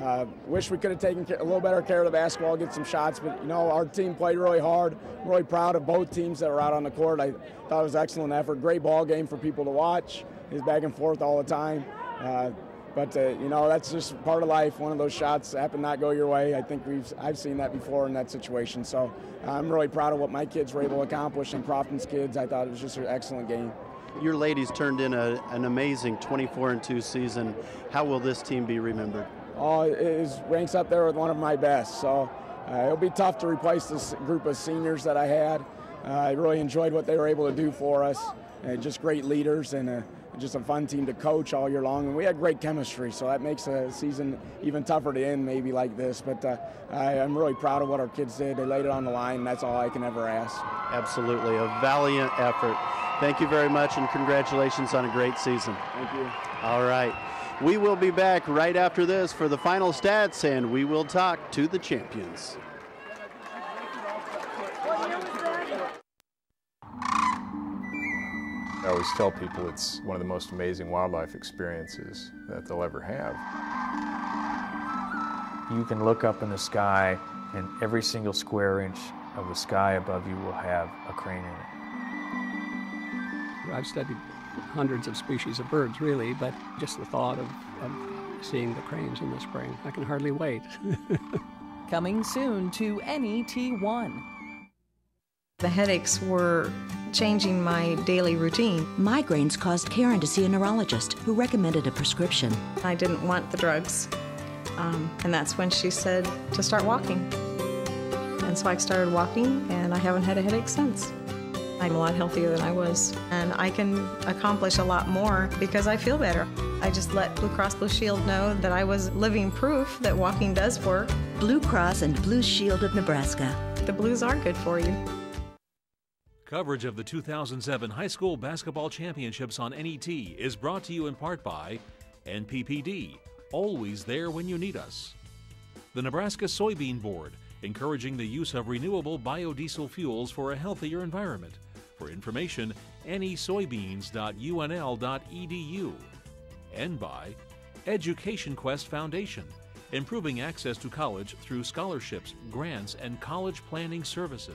Uh, wish we could have taken a little better care of the basketball, get some shots, but you know our team played really hard. I'm really proud of both teams that were out on the court. I thought it was an excellent effort, great ball game for people to watch. It's back and forth all the time, uh, but uh, you know that's just part of life. One of those shots happen not go your way. I think we've I've seen that before in that situation. So I'm really proud of what my kids were able to accomplish and Crofton's kids. I thought it was just an excellent game your ladies turned in a, an amazing 24 and 2 season. How will this team be remembered? Oh, it ranks up there with one of my best. So uh, it'll be tough to replace this group of seniors that I had. Uh, I really enjoyed what they were able to do for us. Uh, just great leaders and uh, just a fun team to coach all year long. And we had great chemistry, so that makes a season even tougher to end maybe like this. But uh, I, am really proud of what our kids did. They laid it on the line, and that's all I can ever ask. Absolutely, a valiant effort. Thank you very much, and congratulations on a great season. Thank you. All right. We will be back right after this for the final stats, and we will talk to the champions. I always tell people it's one of the most amazing wildlife experiences that they'll ever have. You can look up in the sky, and every single square inch of the sky above you will have a crane in it. I've studied hundreds of species of birds, really, but just the thought of, of seeing the cranes in the spring, I can hardly wait. <laughs> Coming soon to NET1. The headaches were changing my daily routine. Migraines caused Karen to see a neurologist who recommended a prescription. I didn't want the drugs, um, and that's when she said to start walking. And so I started walking, and I haven't had a headache since. I'm a lot healthier than I was, and I can accomplish a lot more because I feel better. I just let Blue Cross Blue Shield know that I was living proof that walking does work. Blue Cross and Blue Shield of Nebraska. The blues are good for you. Coverage of the 2007 High School Basketball Championships on NET is brought to you in part by NPPD, always there when you need us. The Nebraska Soybean Board, encouraging the use of renewable biodiesel fuels for a healthier environment. For information, nesoybeans.unl.edu. And by Education Quest Foundation, improving access to college through scholarships, grants, and college planning services.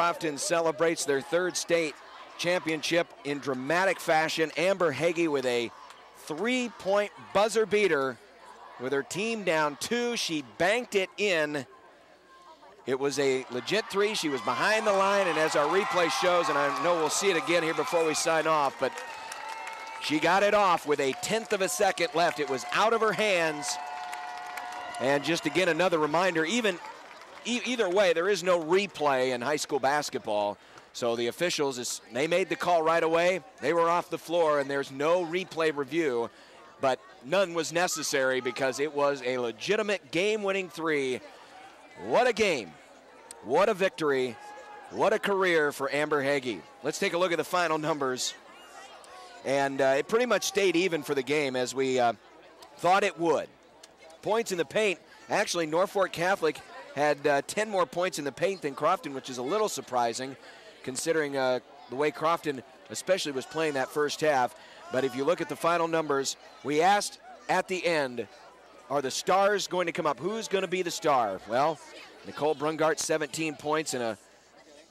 Crofton celebrates their third state championship in dramatic fashion. Amber Heggie with a three-point buzzer beater with her team down two. She banked it in. It was a legit three. She was behind the line, and as our replay shows, and I know we'll see it again here before we sign off, but she got it off with a tenth of a second left. It was out of her hands. And just again, another reminder, even e either way, there is no replay in high school basketball. So the officials, is, they made the call right away. They were off the floor, and there's no replay review. But none was necessary because it was a legitimate game-winning three. What a game. What a victory. What a career for Amber Heggie. Let's take a look at the final numbers. And uh, it pretty much stayed even for the game as we uh, thought it would. Points in the paint. Actually, Norfolk Catholic had uh, 10 more points in the paint than Crofton, which is a little surprising considering uh, the way Crofton especially was playing that first half. But if you look at the final numbers, we asked at the end, are the stars going to come up? Who's going to be the star? Well, Nicole Brungart, 17 points in a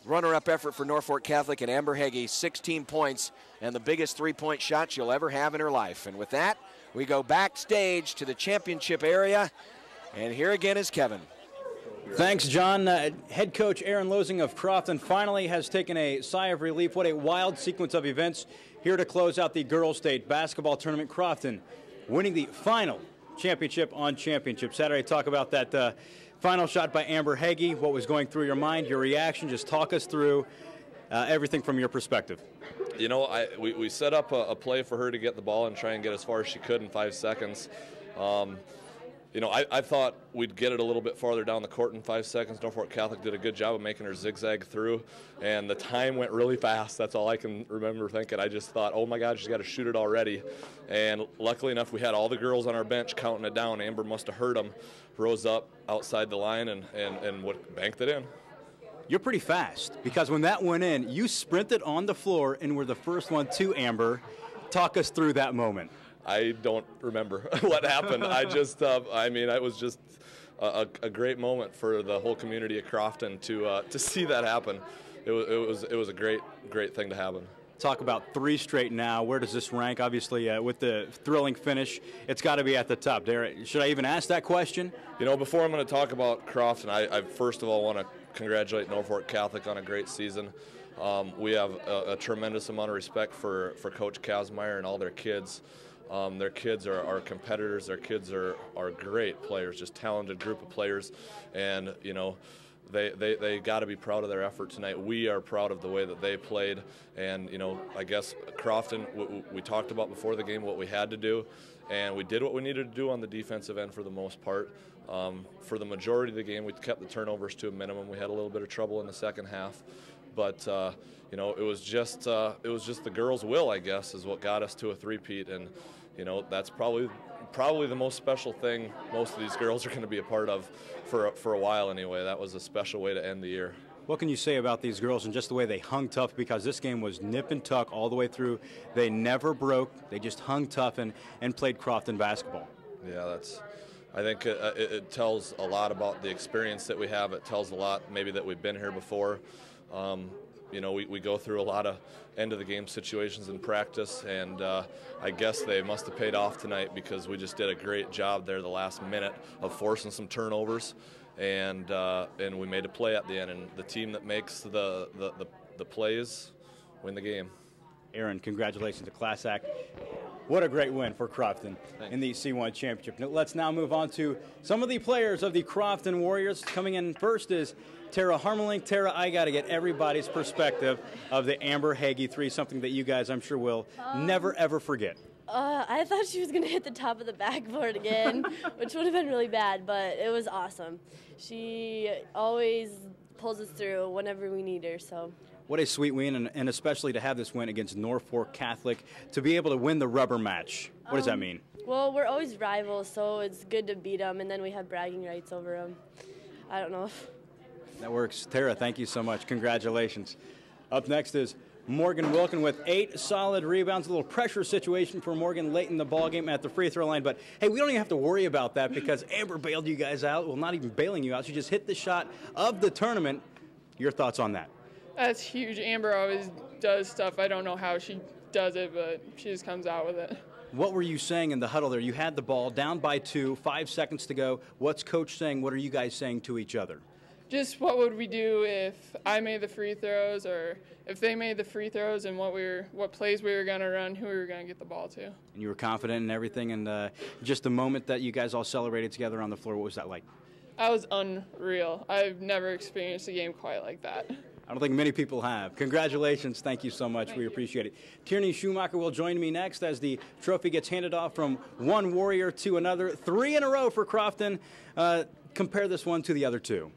runner-up effort for Norfolk Catholic, and Amber Heggie, 16 points and the biggest three-point shot she'll ever have in her life. And with that, we go backstage to the championship area, and here again is Kevin. Thanks, John. Uh, head coach Aaron Losing of Crofton finally has taken a sigh of relief. What a wild sequence of events here to close out the Girls State Basketball Tournament. Crofton winning the final championship on championship Saturday. Talk about that uh, final shot by Amber Heggie. What was going through your mind, your reaction? Just talk us through uh, everything from your perspective. You know, I, we, we set up a, a, play for her to get the ball and try and get as far as she could in five seconds. Um, you know, I, I, thought we'd get it a little bit farther down the court in five seconds. Norfolk Catholic did a good job of making her zigzag through, and the time went really fast. That's all I can remember thinking. I just thought, oh my God, she's got to shoot it already. And luckily enough, we had all the girls on our bench counting it down. Amber must have heard them, rose up outside the line, and, and, and what, banked it in. You're pretty fast because when that went in, you sprinted on the floor and were the first one to Amber. Talk us through that moment. I don't remember <laughs> what happened. I <laughs> just, uh, I mean, it was just a, a, great moment for the whole community of Crofton to uh, to see that happen. It was, it was, it was a great, great thing to happen. Talk about three straight now. Where does this rank? Obviously, uh, with the thrilling finish, it's got to be at the top. Derek, should I even ask that question? You know, before I'm going to talk about Crofton, I, I first of all want to congratulate Norfolk Catholic on a great season. Um, we have a, a, tremendous amount of respect for, for Coach Kazmaier and all their kids. Um, their kids are, are competitors. Their kids are, are great players, just talented group of players. And, you know, they, they, they got to be proud of their effort tonight. We are proud of the way that they played. And, you know, I guess Crofton, we, we talked about before the game what we had to do. And we did what we needed to do on the defensive end for the most part. Um, for the majority of the game, we kept the turnovers to a minimum. We had a little bit of trouble in the second half. But, uh, you know, it was just uh, it was just the girls' will, I guess, is what got us to a three-peat. And you know that's probably probably the most special thing most of these girls are going to be a part of for for a while anyway. That was a special way to end the year. What can you say about these girls and just the way they hung tough? Because this game was nip and tuck all the way through. They never broke. They just hung tough and, and played Crofton basketball. Yeah, that's. I think it, it, it tells a lot about the experience that we have. It tells a lot maybe that we've been here before. Um, you know, we, we go through a lot of end of the game situations in practice, and uh, I guess they must have paid off tonight because we just did a great job there the last minute of forcing some turnovers, and uh, and we made a play at the end. And the team that makes the the, the, the plays win the game. Aaron, congratulations to Class Act. What a great win for Crofton Thanks. in the C1 Championship. Now, let's now move on to some of the players of the Crofton Warriors. Coming in first is Tara Harmelink. Tara, I got to get everybody's perspective of the Amber Heggie three, something that you guys, I'm sure, will um, never ever forget. Uh, I thought she was going to hit the top of the backboard again, <laughs> which would have been really bad, but it was awesome. She always pulls us through whenever we need her, so. What a sweet win, and, and especially to have this win against Norfolk Catholic, to be able to win the rubber match. What does that Um, mean? Well, we're always rivals, so it's good to beat them, and then we have bragging rights over them. I don't know. If... <laughs> That works. Tara, thank you so much. Congratulations. Up next is Morgan Wilkin with eight solid rebounds. A little pressure situation for Morgan late in the ball game at the free throw line. But hey, we don't even have to worry about that because <laughs> Amber bailed you guys out. Well, not even bailing you out. She just hit the shot of the tournament. Your thoughts on that? That's huge. Amber always does stuff. I don't know how she does it, but she just comes out with it. What were you saying in the huddle there? You had the ball down by two, five seconds to go. What's coach saying? What are you guys saying to each other? Just what would we do if I made the free throws, or if they made the free throws, and what we were, what plays we were going to run, who we were going to get the ball to. And you were confident in everything. And uh, just the moment that you guys all celebrated together on the floor, what was that like? That was unreal. I've never experienced a game quite like that. I don't think many people have. Congratulations. Thank you so much. we appreciate it. Tierney Schumacher will join me next as the trophy gets handed off from one Warrior to another. Three in a row for Crofton. Uh, compare this one to the other two.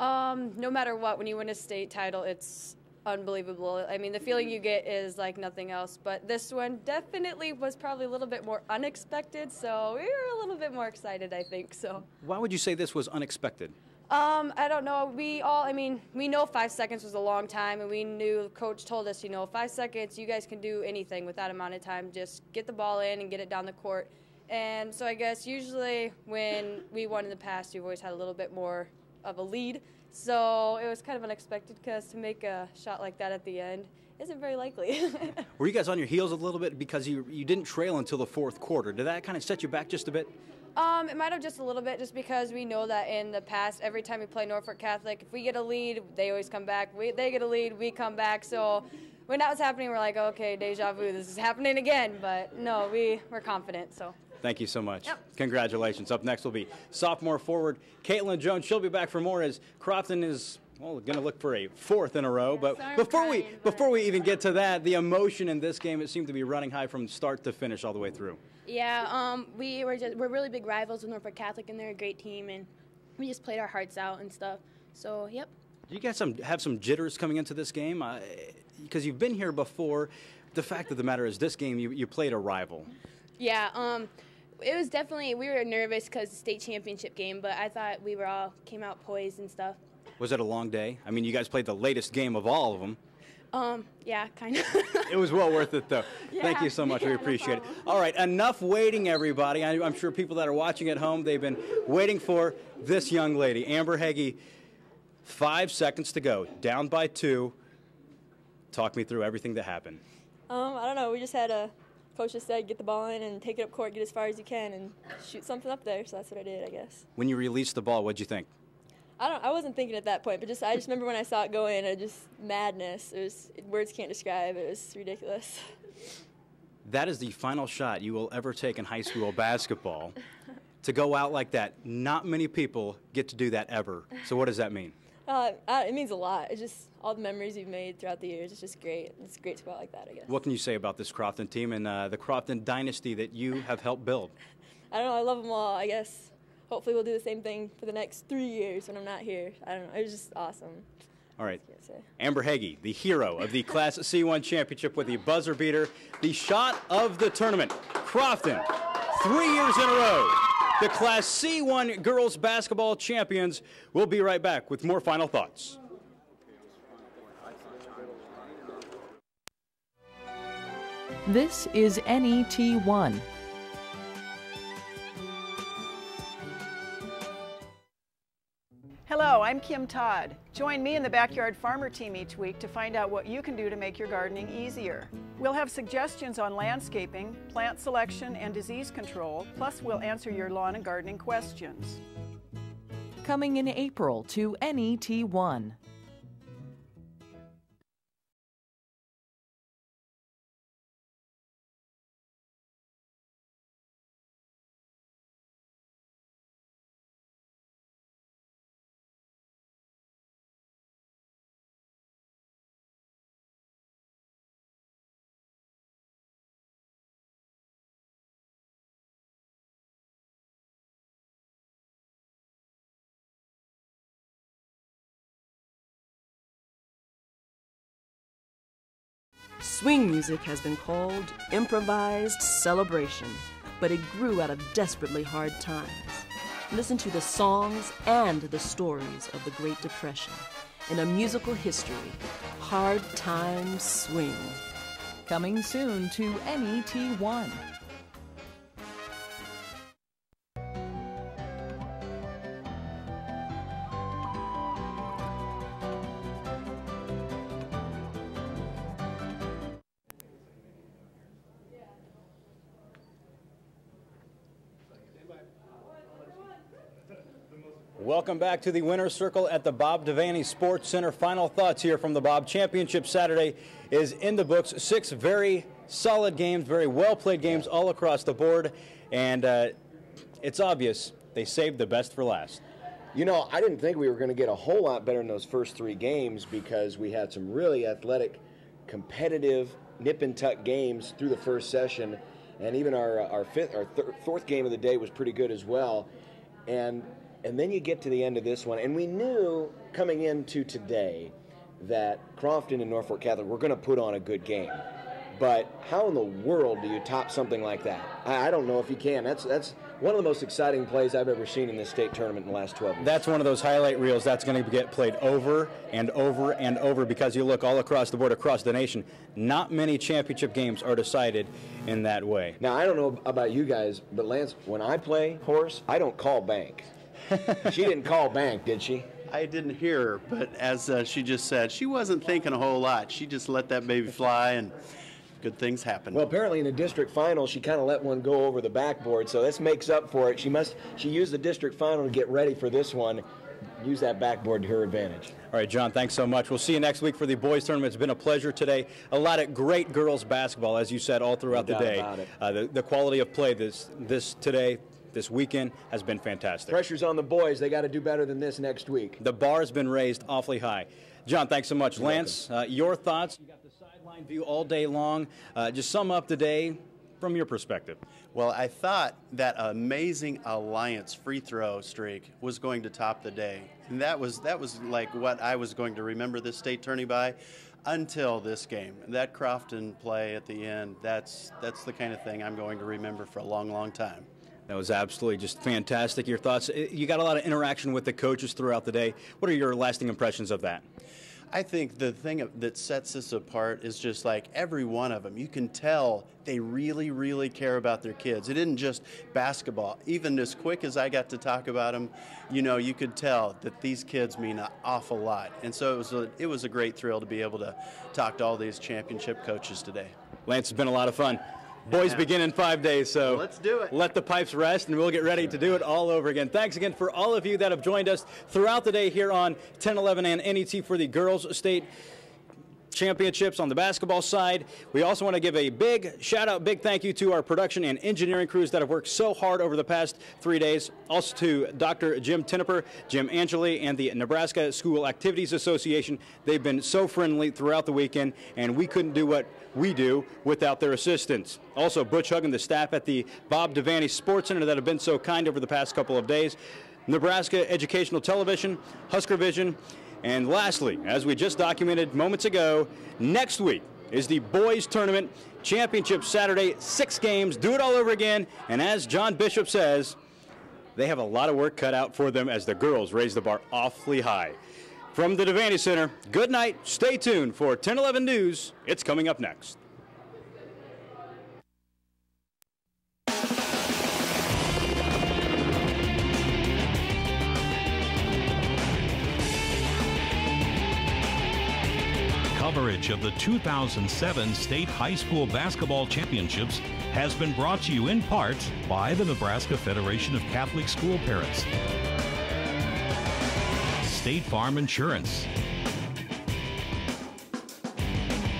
Um, no matter what, when you win a state title, it's unbelievable. I mean, the feeling you get is like nothing else. But this one definitely was probably a little bit more unexpected, so we were a little bit more excited, I think. So. Why would you say this was unexpected? Um, I don't know. We all, I mean, we know five seconds was a long time, and we knew the coach told us, you know, five seconds, you guys can do anything with that amount of time. Just get the ball in and get it down the court. And so I guess usually when we won in the past, we've always had a little bit more of a lead. So it was kind of unexpected because to make a shot like that at the end isn't very likely. <laughs> Were you guys on your heels a little bit because you, you didn't trail until the fourth quarter? Did that kind of set you back just a bit? Um, it might have just a little bit, just because we know that in the past, every time we play Norfolk Catholic, if we get a lead, they always come back. We, they get a lead, we come back. So when that was happening, we're like, okay, deja vu, this is happening again. But no, we we're confident. So. Thank you so much. Congratulations. Up next will be sophomore forward Caitlin Jones. She'll be back for more as Crofton is well going to look for a fourth in a row. But before we before we even get to that, the emotion in this game it seemed to be running high from start to finish all the way through. Yeah, um, we were just we're really big rivals with Norfolk Catholic, and they're a great team, and we just played our hearts out and stuff. So, yep. Do you guys some have some jitters coming into this game? Because you've been here before. The fact of the matter is, this game you, you played a rival. Yeah, um, it was definitely we were nervous because the state championship game, but I thought we were all came out poised and stuff. Was it a long day? I mean, you guys played the latest game of all of them. Um, yeah, kind of. <laughs> It was well worth it, though. Thank you so much. Yeah, we no appreciate it. All right, enough waiting, everybody. I, I'm sure people that are watching at home, they've been waiting for this young lady, Amber Heggie. Five seconds to go, down by two. Talk me through everything that happened. Um, I don't know. We just had a coach just said get the ball in and take it up court, get as far as you can, and shoot something up there. So that's what I did, I guess. When you released the ball, what'd you think? I don't. I wasn't thinking at that point, but just I just remember when I saw it go in, it just madness. It was words can't describe. It was ridiculous. That is the final shot you will ever take in high school basketball. to go out like that, not many people get to do that ever. So, what does that mean? Uh, uh, it means a lot. It's just all the memories you've made throughout the years. It's just great. It's great to go out like that. I guess. What can you say about this Crofton team and uh, the Crofton dynasty that you have helped build? <laughs> I don't know. I love them all. I guess. Hopefully, we'll do the same thing for the next three years when I'm not here. I don't know. It was just awesome. All right. Amber Heggie, the hero of the Class C1 championship with the buzzer beater, the shot of the tournament. Crofton, three years in a row. The Class C1 girls basketball champions. We'll be right back with more final thoughts. This is NET1. Hello, I'm Kim Todd. Join me in the Backyard Farmer team each week to find out what you can do to make your gardening easier. We'll have suggestions on landscaping, plant selection, and disease control, plus we'll answer your lawn and gardening questions. Coming in April to NET1. Swing music has been called improvised celebration, but it grew out of desperately hard times. Listen to the songs and the stories of the Great Depression in a musical history, Hard Times Swing. Coming soon to NET1. Welcome back to the winner's circle at the Bob Devaney Sports Center. Final thoughts here from the Bob Championship Saturday is in the books. Six very solid games, very well played games all across the board, and uh, it's obvious they saved the best for last. You know, I didn't think we were going to get a whole lot better in those first three games because we had some really athletic, competitive, nip and tuck games through the first session, and even our our fifth, our th- fourth game of the day was pretty good as well. And and then you get to the end of this one, and we knew coming into today that Crofton and Norfolk Catholic were going to put on a good game. But how in the world do you top something like that? I, I don't know if you can. That's that's one of the most exciting plays I've ever seen in this state tournament in the last 12 years. That's one of those highlight reels that's going to get played over and over and over because you look all across the board, across the nation, not many championship games are decided in that way. Now, I don't know about you guys, but Lance, when I play horse, I don't call bank. <laughs> she didn't call bank, did she? I didn't hear her, but as uh, she just said, she wasn't thinking a whole lot. She just let that baby fly, and good things happen. Well, apparently in the district final, she kind of let one go over the backboard, so this makes up for it. She must she used the district final to get ready for this one. Use that backboard to her advantage. All right, John, thanks so much. We'll see you next week for the boys tournament. It's been a pleasure today. A lot of great girls basketball, as you said, all throughout No the day. about it. Uh, the, the quality of play this this today, this weekend, has been fantastic. Pressure's on the boys. They got to do better than this next week. The bar has been raised awfully high. John, thanks so much. Lance, uh, your thoughts? You got the sideline view all day long. Uh, just sum up the day from your perspective. Well, I thought that amazing Alliance free throw streak was going to top the day, and that was that was like what I was going to remember this state tourney by, until this game. That Crofton play at the end. That's that's the kind of thing I'm going to remember for a long, long time. That was absolutely just fantastic. Your thoughts? Uh, You got a lot of interaction with the coaches throughout the day. What are your lasting impressions of that? I think the thing that sets this apart is just like every one of them. You can tell they really, really care about their kids. It isn't just basketball. Even as quick as I got to talk about them, you know, you could tell that these kids mean an awful lot. And so it was a, it was a great thrill to be able to talk to all these championship coaches today. Lance, it's been a lot of fun. Boys begin in five days, so let's do it. Let the pipes rest, and we'll get ready to do it all over again. Thanks again for all of you that have joined us throughout the day here on 1011 and NET for the girls' state championships on the basketball side. We also want to give a big shout out, big thank you to our production and engineering crews that have worked so hard over the past three days. Also to Dr. Jim Tenopir, Jim Angele, and the Nebraska School Activities Association. They've been so friendly throughout the weekend, and we couldn't do what we do without their assistance. Also, Butch Hug the staff at the Bob Devaney Sports Center that have been so kind over the past couple of days. Nebraska Educational Television, Husker Vision, and lastly, as we just documented moments ago, next week is the boys tournament championship Saturday, six games, do it all over again. And as John Bishop says, they have a lot of work cut out for them as the girls raise the bar awfully high. From the Devaney Center, good night. Stay tuned for 1011 News. It's coming up next. Coverage of the 2007 State High School Basketball Championships has been brought to you in part by the Nebraska Federation of Catholic School Parents, State Farm Insurance,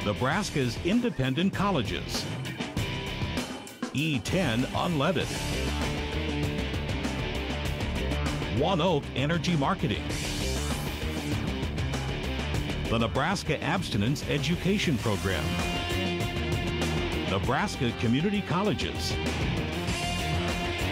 Nebraska's independent colleges, E10 Unleaded, ONEOK Energy Marketing, the Nebraska Abstinence Education Program, Nebraska Community Colleges,